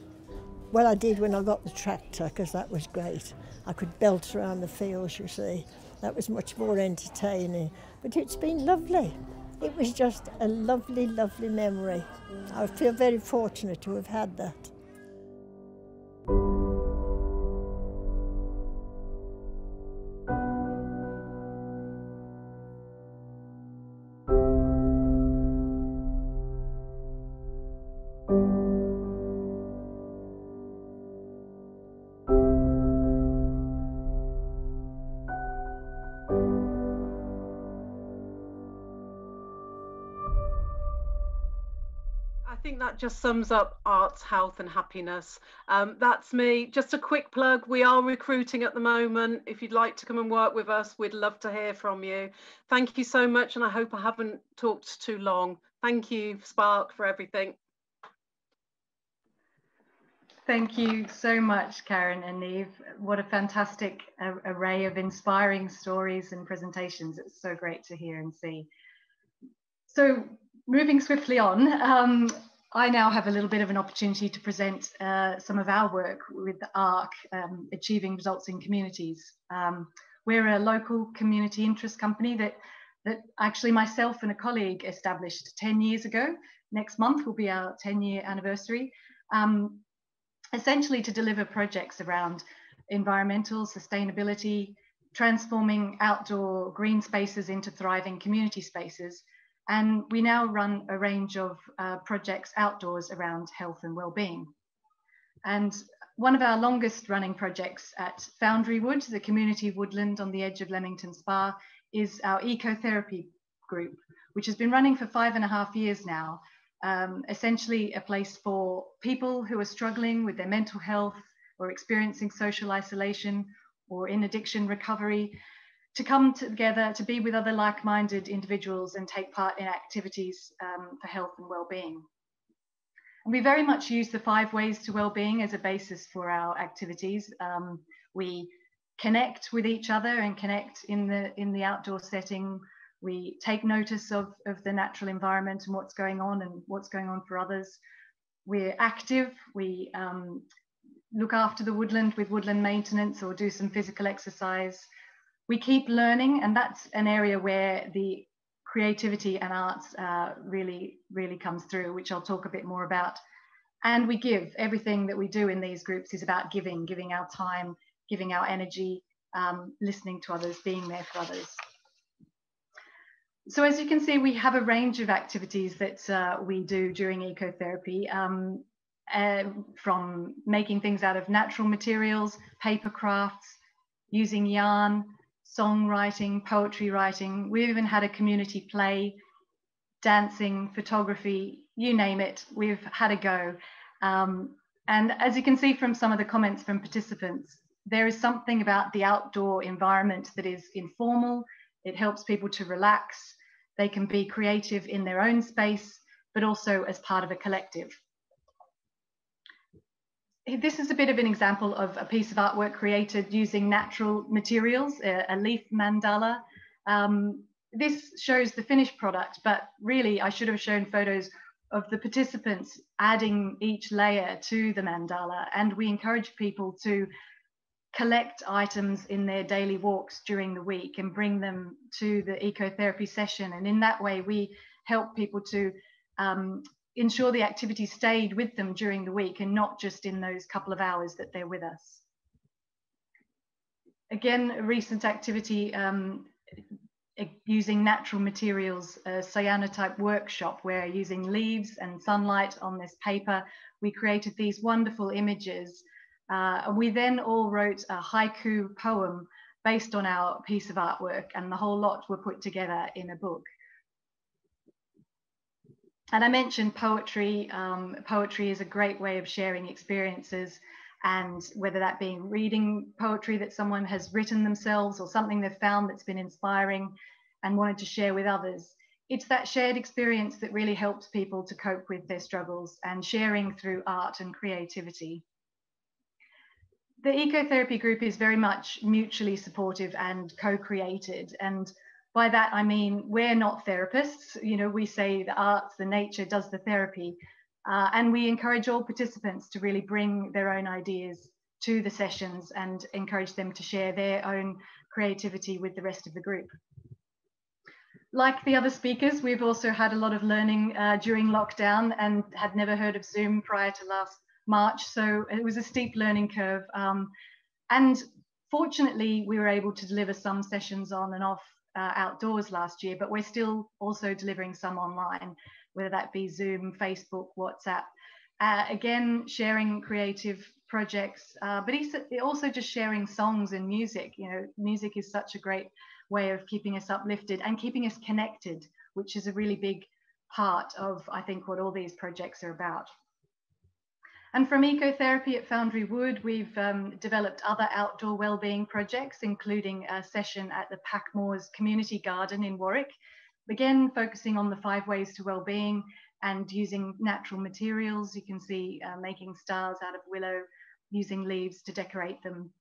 Well, I did when I got the tractor because that was great. I could belt around the fields, you see. That was much more entertaining. But it's been lovely. It was just a lovely, lovely memory. I feel very fortunate to have had that. Think that just sums up arts, health, and happiness. Um, that's me. Just a quick plug. We are recruiting at the moment. If you'd like to come and work with us, we'd love to hear from you. Thank you so much, and I hope I haven't talked too long. Thank you, Spark, for everything. Thank you so much, Karen and Niamh. What a fantastic uh, array of inspiring stories and presentations. It's so great to hear and see. So moving swiftly on, um, I now have a little bit of an opportunity to present uh, some of our work with ARC, um, Achieving Results in Communities. Um, we're a local community interest company that, that actually myself and a colleague established 10 years ago. Next month will be our 10 year anniversary. Um, essentially to deliver projects around environmental sustainability, transforming outdoor green spaces into thriving community spaces. And we now run a range of uh, projects outdoors around health and well-being. And one of our longest running projects at Foundry Wood, the community woodland on the edge of Leamington Spa, is our ecotherapy group, which has been running for five and a half years now um, essentially a place for people who are struggling with their mental health or experiencing social isolation or in addiction recovery to come together to be with other like-minded individuals and take part in activities um, for health and well-being. And we very much use the five ways to well-being as a basis for our activities. Um, we connect with each other and connect in the in the outdoor setting we take notice of, of the natural environment and what's going on and what's going on for others. We're active, we um, look after the woodland with woodland maintenance or do some physical exercise. We keep learning, and that's an area where the creativity and arts uh, really, really comes through, which I'll talk a bit more about. And we give. Everything that we do in these groups is about giving, giving our time, giving our energy, um, listening to others, being there for others. So as you can see, we have a range of activities that uh, we do during ecotherapy, um, uh, from making things out of natural materials, paper crafts, using yarn, songwriting, poetry writing. We even had a community play, dancing, photography, you name it, we've had a go. Um, and as you can see from some of the comments from participants, there is something about the outdoor environment that is informal, it helps people to relax, they can be creative in their own space, but also as part of a collective. This is a bit of an example of a piece of artwork created using natural materials, a, a leaf mandala. Um, this shows the finished product, but really I should have shown photos of the participants adding each layer to the mandala. And we encourage people to collect items in their daily walks during the week and bring them to the ecotherapy session. And in that way, we help people to um, ensure the activity stayed with them during the week and not just in those couple of hours that they're with us. Again, a recent activity um, using natural materials, a cyanotype workshop where using leaves and sunlight on this paper, we created these wonderful images uh, we then all wrote a haiku poem based on our piece of artwork, and the whole lot were put together in a book. And I mentioned poetry. Um, poetry is a great way of sharing experiences, and whether that being reading poetry that someone has written themselves or something they've found that's been inspiring and wanted to share with others. It's that shared experience that really helps people to cope with their struggles and sharing through art and creativity the ecotherapy group is very much mutually supportive and co-created and by that i mean we're not therapists you know we say the arts the nature does the therapy uh, and we encourage all participants to really bring their own ideas to the sessions and encourage them to share their own creativity with the rest of the group like the other speakers, we've also had a lot of learning uh, during lockdown and had never heard of Zoom prior to last March. So it was a steep learning curve. Um, and fortunately, we were able to deliver some sessions on and off uh, outdoors last year, but we're still also delivering some online, whether that be Zoom, Facebook, WhatsApp. Uh, again, sharing creative projects, uh, but also just sharing songs and music. You know, music is such a great way of keeping us uplifted and keeping us connected, which is a really big part of, I think, what all these projects are about. And from ecotherapy at Foundry Wood, we've um, developed other outdoor wellbeing projects, including a session at the Packmores Community Garden in Warwick, again focusing on the five ways to wellbeing and using natural materials. You can see uh, making stars out of willow, using leaves to decorate them.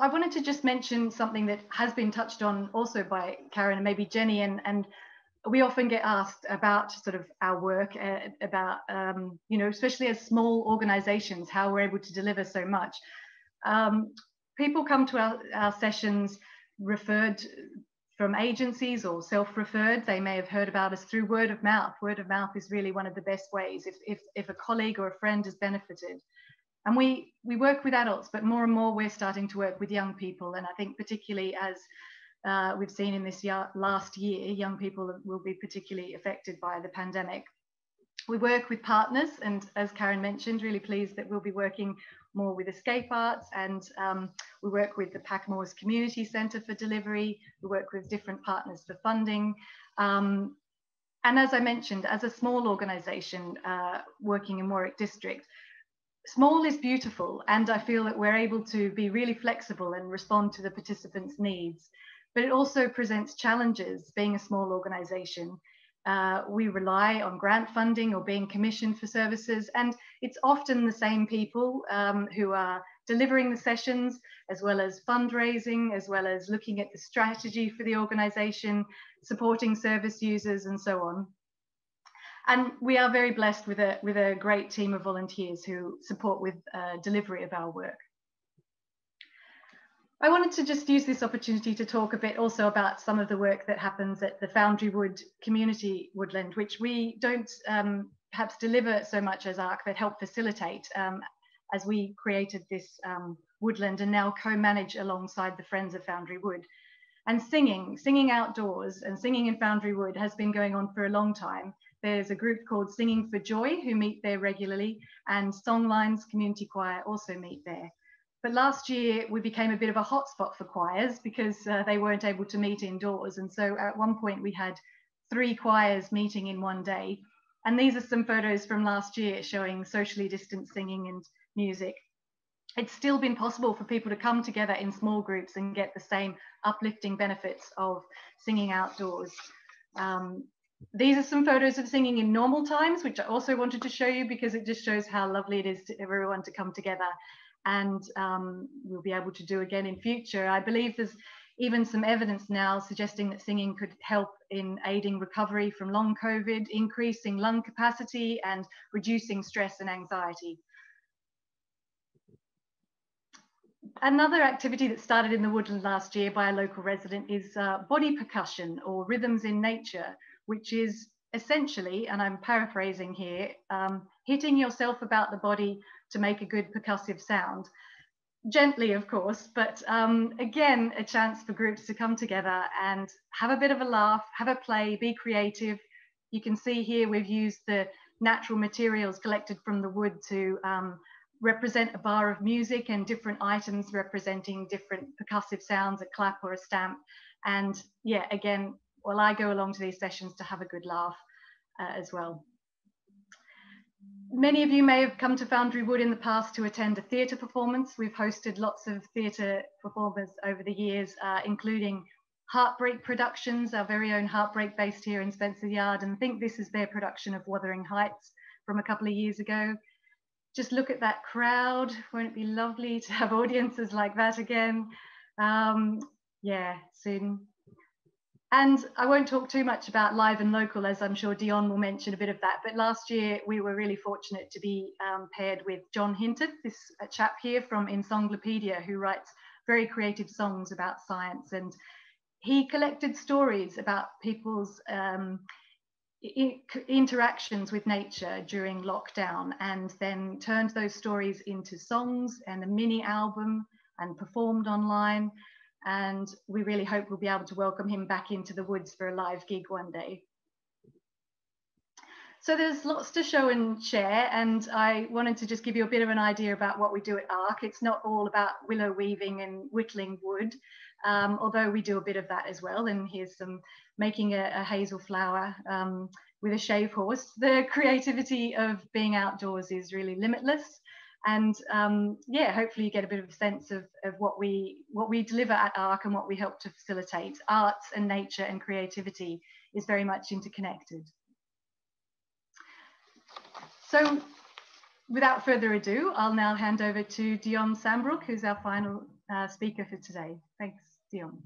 I wanted to just mention something that has been touched on also by Karen and maybe Jenny and, and we often get asked about sort of our work uh, about um, you know especially as small organizations how we're able to deliver so much. Um, people come to our, our sessions referred from agencies or self-referred. They may have heard about us through word of mouth. Word of mouth is really one of the best ways if, if, if a colleague or a friend has benefited. And we we work with adults but more and more we're starting to work with young people. And i think particularly as uh, we've seen in this year, last year, young people will be particularly affected by the pandemic. We work with partners, and as Karen mentioned, really pleased that we'll be working more with Escape Arts, and um, we work with the Packmores Community Centre for delivery. We work with different partners for funding. Um, and as I mentioned, as a small organisation uh, working in Warwick District, small is beautiful, and I feel that we're able to be really flexible and respond to the participants' needs but it also presents challenges being a small organization. Uh, we rely on grant funding or being commissioned for services, and it's often the same people um, who are delivering the sessions, as well as fundraising, as well as looking at the strategy for the organization, supporting service users, and so on. And we are very blessed with a, with a great team of volunteers who support with uh, delivery of our work. I wanted to just use this opportunity to talk a bit also about some of the work that happens at the Foundry Wood Community Woodland, which we don't um, perhaps deliver so much as ARC, but help facilitate um, as we created this um, woodland and now co-manage alongside the Friends of Foundry Wood. And singing, singing outdoors and singing in Foundry Wood has been going on for a long time. There's a group called Singing for Joy who meet there regularly and Songlines Community Choir also meet there. But last year we became a bit of a hotspot for choirs because uh, they weren't able to meet indoors. And so at one point we had three choirs meeting in one day. And these are some photos from last year showing socially distant singing and music. It's still been possible for people to come together in small groups and get the same uplifting benefits of singing outdoors. Um, these are some photos of singing in normal times, which I also wanted to show you because it just shows how lovely it is to everyone to come together and um, we'll be able to do again in future. I believe there's even some evidence now suggesting that singing could help in aiding recovery from long COVID, increasing lung capacity and reducing stress and anxiety. Another activity that started in the woodland last year by a local resident is uh, body percussion or rhythms in nature, which is essentially, and I'm paraphrasing here, um, hitting yourself about the body to make a good percussive sound. Gently, of course, but um, again, a chance for groups to come together and have a bit of a laugh, have a play, be creative. You can see here we've used the natural materials collected from the wood to um, represent a bar of music and different items representing different percussive sounds, a clap or a stamp. And yeah, again, well, I go along to these sessions to have a good laugh uh, as well. Many of you may have come to Foundry Wood in the past to attend a theatre performance. We've hosted lots of theatre performers over the years, uh, including Heartbreak Productions, our very own Heartbreak based here in Spencer Yard. And I think this is their production of Wuthering Heights from a couple of years ago. Just look at that crowd. Won't it be lovely to have audiences like that again? Um, yeah, soon and I won't talk too much about live and local, as I'm sure Dionne will mention a bit of that. But last year, we were really fortunate to be um, paired with John Hinton, this chap here from Insonglopedia, who writes very creative songs about science. And he collected stories about people's um, interactions with nature during lockdown and then turned those stories into songs and a mini album and performed online and we really hope we'll be able to welcome him back into the woods for a live gig one day. So there's lots to show and share, and I wanted to just give you a bit of an idea about what we do at ARC. It's not all about willow weaving and whittling wood. um, although we do a bit of that as well. And here's some making a, a hazel flower um, with a shave horse. The creativity of being outdoors is really limitless. And um, yeah, hopefully you get a bit of a sense of, of what we what we deliver at ARC and what we help to facilitate. Arts and nature and creativity is very much interconnected. So without further ado, I'll now hand over to Dionne Sambrook, who's our final uh, speaker for today. Thanks, Dionne.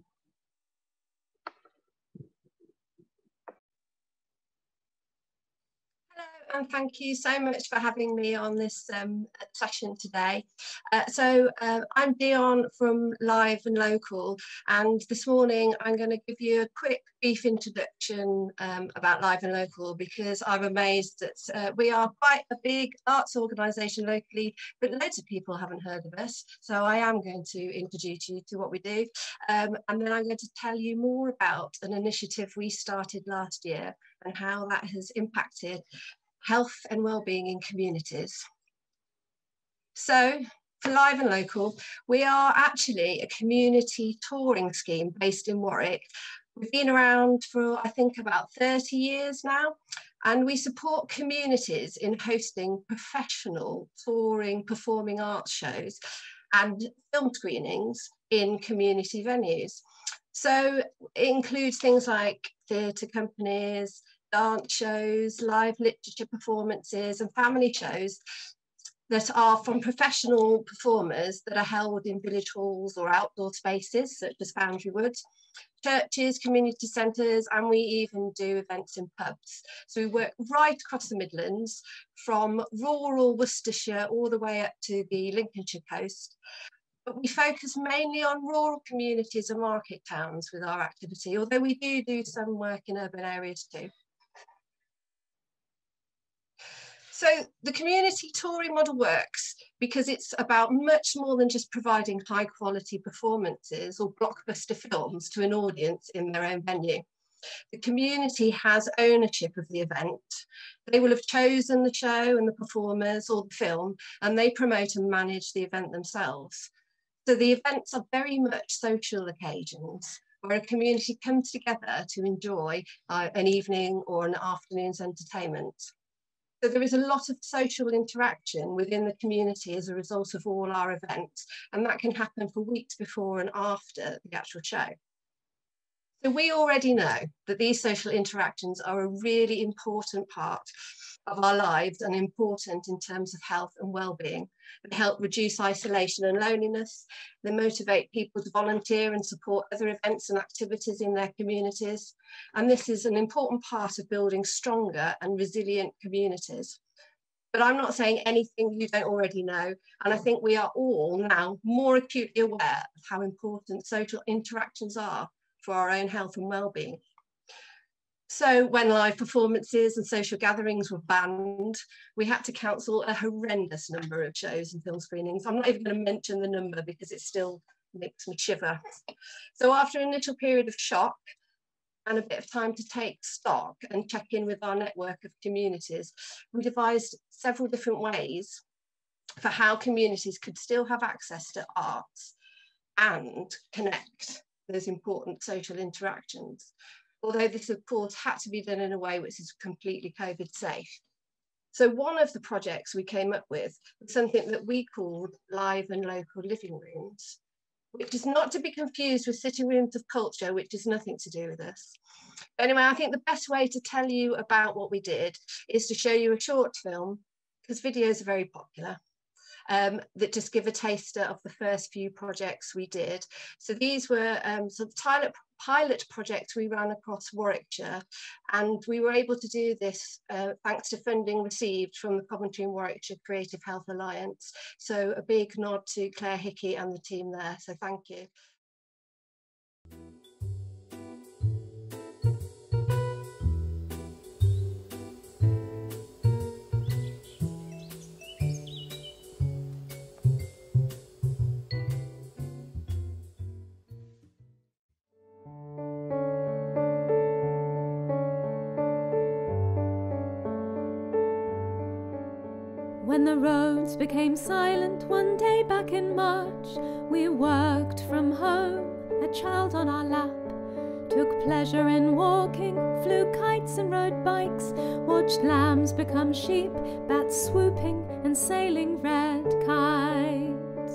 And thank you so much for having me on this um, session today. Uh, so uh, I'm Dionne from Live and Local and this morning I'm going to give you a quick brief introduction um, about Live and Local because I'm amazed that uh, we are quite a big arts organisation locally but loads of people haven't heard of us so I am going to introduce you to what we do um, and then I'm going to tell you more about an initiative we started last year and how that has impacted health and well-being in communities. So for Live and Local, we are actually a community touring scheme based in Warwick. We've been around for, I think, about 30 years now, and we support communities in hosting professional touring performing arts shows and film screenings in community venues. So it includes things like theatre companies, dance shows, live literature performances, and family shows that are from professional performers that are held in village halls or outdoor spaces such as Foundry Woods, churches, community centres, and we even do events in pubs. So we work right across the Midlands from rural Worcestershire all the way up to the Lincolnshire coast. But we focus mainly on rural communities and market towns with our activity, although we do do some work in urban areas too. So the community touring model works because it's about much more than just providing high quality performances or blockbuster films to an audience in their own venue. The community has ownership of the event. They will have chosen the show and the performers or the film, and they promote and manage the event themselves. So the events are very much social occasions where a community comes together to enjoy uh, an evening or an afternoon's entertainment. So there is a lot of social interaction within the community as a result of all our events, and that can happen for weeks before and after the actual show. So we already know that these social interactions are a really important part of our lives and important in terms of health and well-being. They help reduce isolation and loneliness. They motivate people to volunteer and support other events and activities in their communities. And this is an important part of building stronger and resilient communities. But I'm not saying anything you don't already know. And I think we are all now more acutely aware of how important social interactions are for our own health and well-being. So when live performances and social gatherings were banned, we had to cancel a horrendous number of shows and film screenings. I'm not even going to mention the number because it still makes me shiver. So after an initial period of shock and a bit of time to take stock and check in with our network of communities, we devised several different ways for how communities could still have access to arts and connect those important social interactions. Although this, of course, had to be done in a way which is completely COVID safe. So one of the projects we came up with was something that we called live and local living rooms, which is not to be confused with sitting rooms of culture, which is nothing to do with us. Anyway, I think the best way to tell you about what we did is to show you a short film, because videos are very popular um, that just give a taster of the first few projects we did. So these were um, sort of pilot, pilot projects we ran across Warwickshire, and we were able to do this uh, thanks to funding received from the Coventry and Warwickshire Creative Health Alliance. So a big nod to Claire Hickey and the team there, so thank you. Became silent one day back in March, we worked from home a child on our lap. Took pleasure in walking, flew kites and rode bikes, watched lambs become sheep, bats swooping and sailing red kites.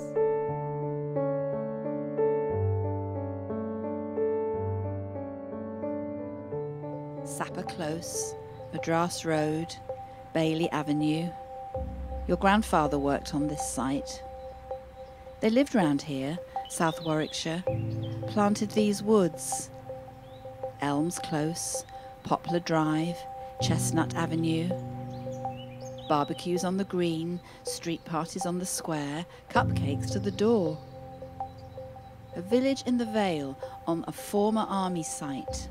Sapper Close, Madras Road, Bailey Avenue. Your grandfather worked on this site. They lived round here, South Warwickshire, planted these woods. Elms Close, Poplar Drive, Chestnut Avenue. Barbecues on the green, street parties on the square, cupcakes to the door. A village in the Vale on a former army site.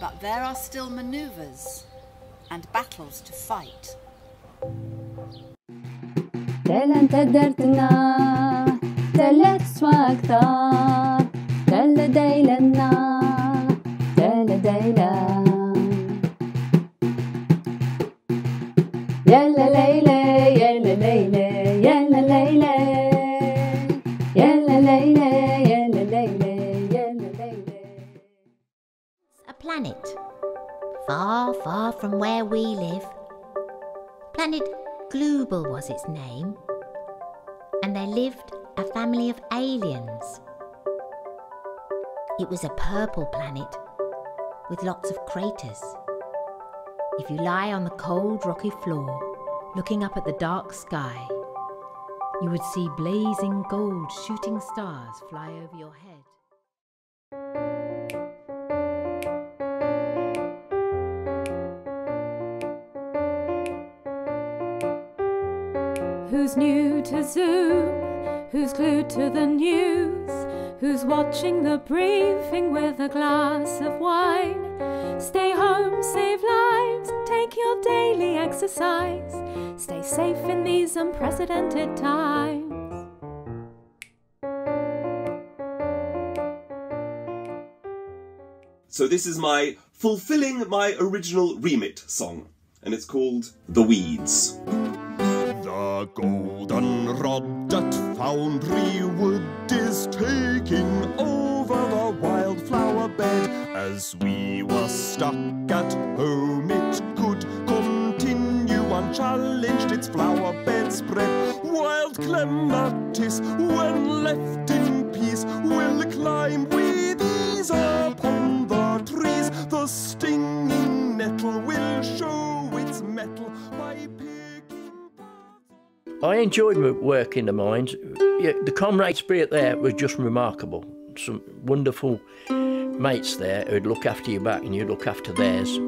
But there are still manoeuvres and battles to fight. Delente dertina Delet swagda Dele deylena Dele deylena Was its name, and there lived a family of aliens. It was a purple planet with lots of craters. If you lie on the cold, rocky floor, looking up at the dark sky, you would see blazing gold shooting stars fly over your head. Who's new to Zoom? Who's glued to the news? Who's watching the briefing with a glass of wine? Stay home, save lives, take your daily exercise. Stay safe in these unprecedented times. So this is my fulfilling my original remit song, and it's called The Weeds. The golden rod at Foundry Wood is taking over the wildflower bed. As we were stuck at home, it could continue unchallenged its flower bed spread. Wild clematis, when left in peace, will climb with ease upon the trees. The stinging nettle will show its mettle by I enjoyed my work in the mines. The comrade spirit there was just remarkable. Some wonderful mates there who'd look after your back and you'd look after theirs.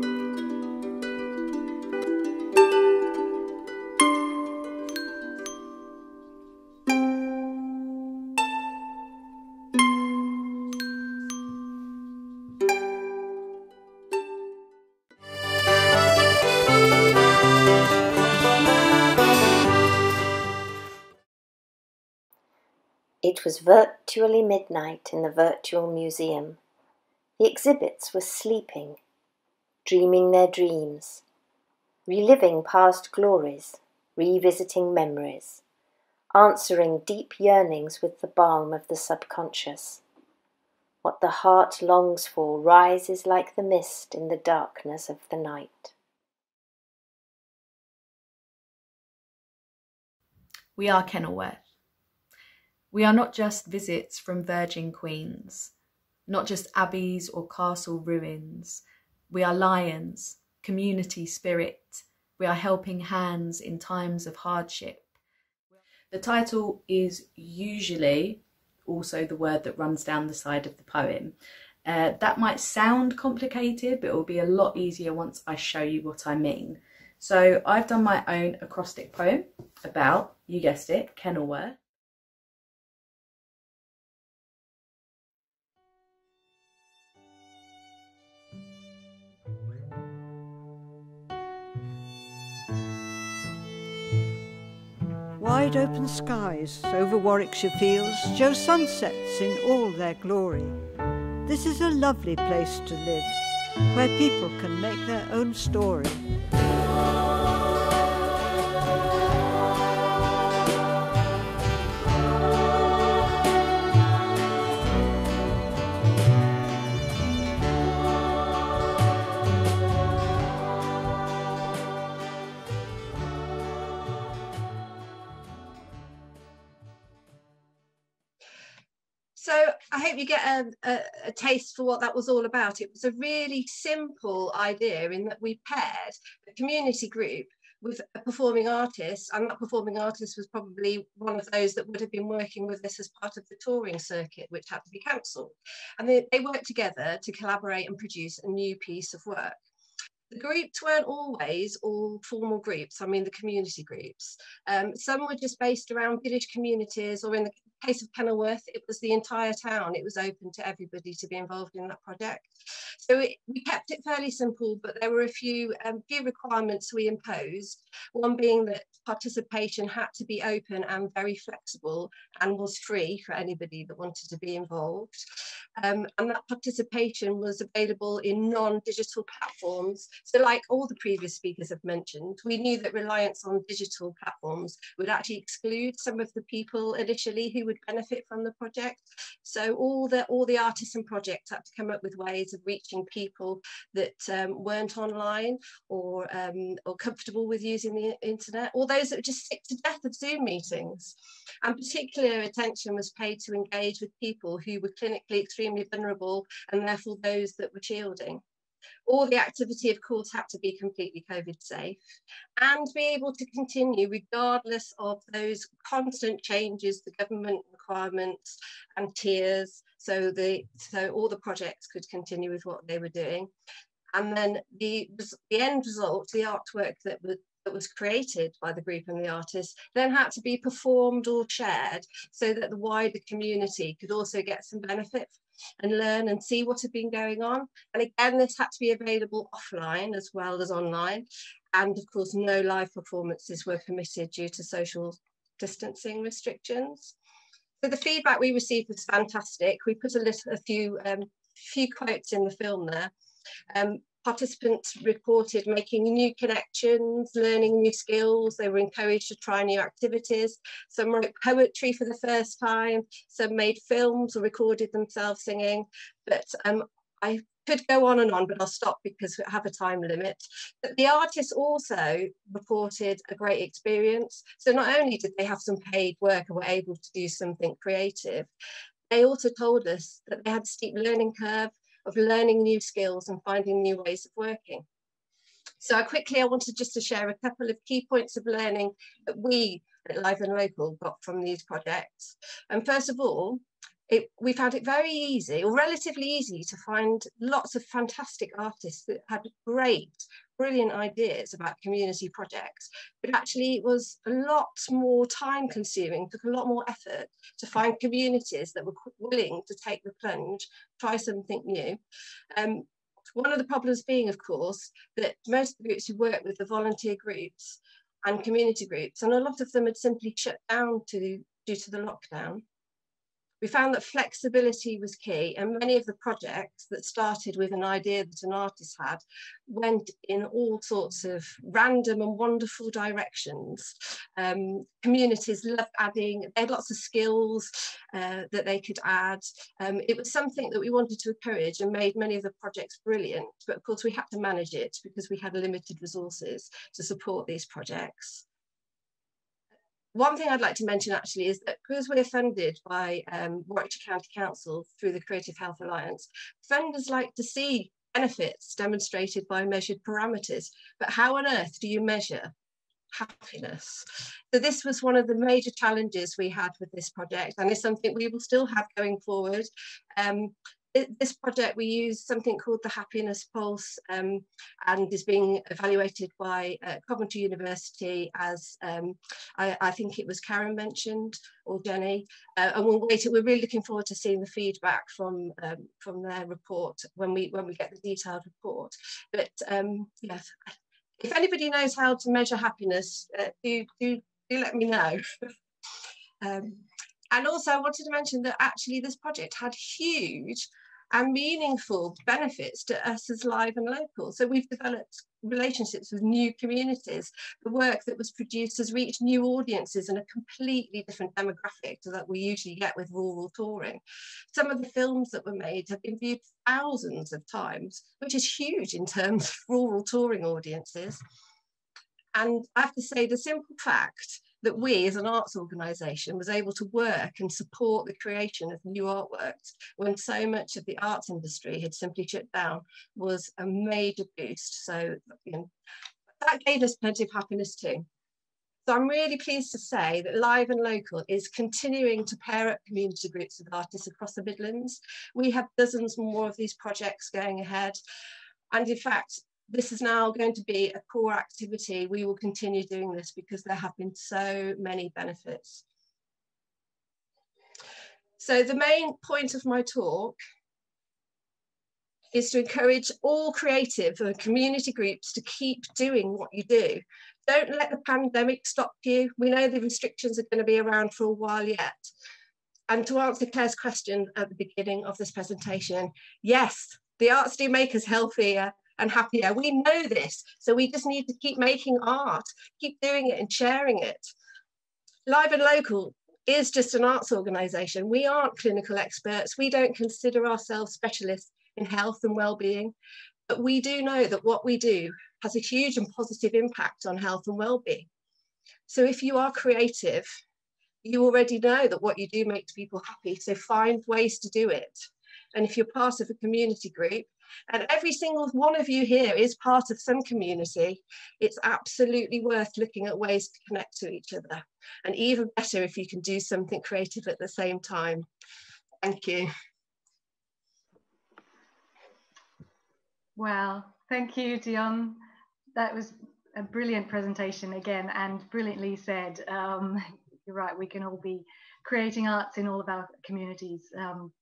Was virtually midnight in the virtual museum. The exhibits were sleeping, dreaming their dreams, reliving past glories, revisiting memories, answering deep yearnings with the balm of the subconscious. What the heart longs for rises like the mist in the darkness of the night. We are Kenilworth. We are not just visits from virgin queens, not just abbeys or castle ruins. We are lions, community spirit. We are helping hands in times of hardship. The title is usually also the word that runs down the side of the poem. Uh, that might sound complicated, but it will be a lot easier once I show you what I mean. So I've done my own acrostic poem about, you guessed it, Kenilworth. Wide open skies over Warwickshire fields show sunsets in all their glory. This is a lovely place to live, where people can make their own story. Hope you get a, a, a, taste for what that was all about. It was a really simple idea in that we paired a community group with a performing artist, and that performing artist was probably one of those that would have been working with us as part of the touring circuit, which had to be cancelled. And they, they worked together to collaborate and produce a new piece of work. The groups weren't always all formal groups, I mean the community groups. Um, some were just based around village communities or in the case of Kenilworth, it was the entire town. It was open to everybody to be involved in that project. So it, we kept it fairly simple, but there were a few, um, few requirements we imposed. One being that participation had to be open and very flexible and was free for anybody that wanted to be involved. Um, and that participation was available in non-digital platforms. So like all the previous speakers have mentioned, we knew that reliance on digital platforms would actually exclude some of the people initially who would benefit from the project. So all the, all the artists and projects had to come up with ways of reaching people that um, weren't online or, um, or comfortable with using the internet, or those that were just sick to death of Zoom meetings. And particular attention was paid to engage with people who were clinically extremely vulnerable and therefore those that were shielding. All the activity, of course, had to be completely COVID safe and be able to continue regardless of those constant changes, the government requirements and tiers. So the so all the projects could continue with what they were doing. And then the, the end result, the artwork that was that was created by the group and the artists then had to be performed or shared so that the wider community could also get some benefit and learn and see what had been going on. And again, this had to be available offline as well as online. And of course, no live performances were permitted due to social distancing restrictions. So the feedback we received was fantastic. We put a, little, a few, um, few quotes in the film there. Um, participants reported making new connections, learning new skills. They were encouraged to try new activities. Some wrote poetry for the first time. Some made films or recorded themselves singing. But um, I could go on and on, but I'll stop because we have a time limit. But the artists also reported a great experience. So not only did they have some paid work and were able to do something creative, they also told us that they had a steep learning curve of learning new skills and finding new ways of working. So I quickly, I wanted just to share a couple of key points of learning that we at Live and Local got from these projects. And first of all, it, we found it very easy or relatively easy to find lots of fantastic artists that had great brilliant ideas about community projects, but actually it was a lot more time consuming, took a lot more effort to find communities that were willing to take the plunge, try something new. Um, one of the problems being, of course, that most of the groups who work with the volunteer groups and community groups, and a lot of them had simply shut down to, due to the lockdown. We found that flexibility was key and many of the projects that started with an idea that an artist had went in all sorts of random and wonderful directions. Um, communities loved adding, they had lots of skills uh, that they could add. Um, it was something that we wanted to encourage and made many of the projects brilliant, but of course we had to manage it because we had limited resources to support these projects one thing I'd like to mention actually is that because we're funded by um, Warwickshire County Council through the Creative Health Alliance, funders like to see benefits demonstrated by measured parameters. But how on earth do you measure happiness? So this was one of the major challenges we had with this project and it's something we will still have going forward. Um, this project we use something called the happiness pulse um, and is being evaluated by uh, Coventry University as um, I, I, think it was Karen mentioned or Jenny. Uh, and we'll wait we're really looking forward to seeing the feedback from um, from their report when we when we get the detailed report. But um, yes if anybody knows how to measure happiness uh, do, do do let me know. Um, and also I wanted to mention that actually this project had huge and meaningful benefits to us as live and local. So we've developed relationships with new communities. The work that was produced has reached new audiences and a completely different demographic to that we usually get with rural touring. Some of the films that were made have been viewed thousands of times, which is huge in terms of rural touring audiences. And I have to say the simple fact that we as an arts organisation was able to work and support the creation of new artworks when so much of the arts industry had simply shut down was a major boost. So you know, that gave us plenty of happiness too. So I'm really pleased to say that Live and Local is continuing to pair up community groups with artists across the Midlands. We have dozens more of these projects going ahead. And in fact, this is now going to be a core activity. We will continue doing this because there have been so many benefits. So the main point of my talk is to encourage all creative and community groups to keep doing what you do. Don't let the pandemic stop you. We know the restrictions are going to be around for a while yet. And to answer Claire's question at the beginning of this presentation, yes, the arts do make us healthier and happier. We know this, so we just need to keep making art, keep doing it and sharing it. Live and Local is just an arts organisation. We aren't clinical experts. We don't consider ourselves specialists in health and well-being, but we do know that what we do has a huge and positive impact on health and well-being. So if you are creative, you already know that what you do makes people happy. So find ways to do it. And if you're part of a community group, and every single one of you here is part of some community, it's absolutely worth looking at ways to connect to each other. And even better if you can do something creative at the same time. Thank you. Wow, thank you, Dionne that was a brilliant presentation again and brilliantly said. Um, you're right, we can all be creating arts in all of our communities. Um,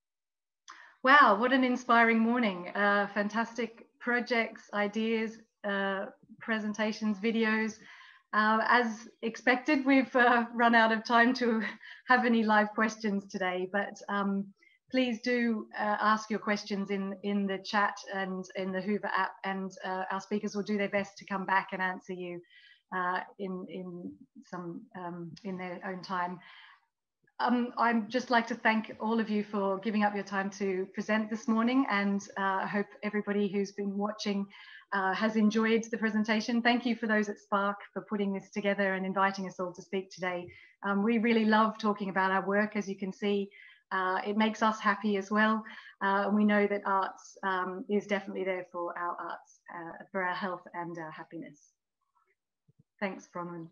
wow, what an inspiring morning. Uh, fantastic projects, ideas, uh, presentations, videos. Uh, as expected, we've uh, run out of time to have any live questions today, but um, please do uh, ask your questions in, in the chat and in the Hoover app, and uh, our speakers will do their best to come back and answer you in, in, some, um, in their own time. Um, I'd just like to thank all of you for giving up your time to present this morning, and uh, I hope everybody who's been watching uh, has enjoyed the presentation. Thank you for those at Spark for putting this together and inviting us all to speak today. Um, we really love talking about our work, as you can see. Uh, it makes us happy as well. Uh, and we know that arts um, is definitely there for our arts, uh, for our health and our happiness. Thanks, Bronwyn.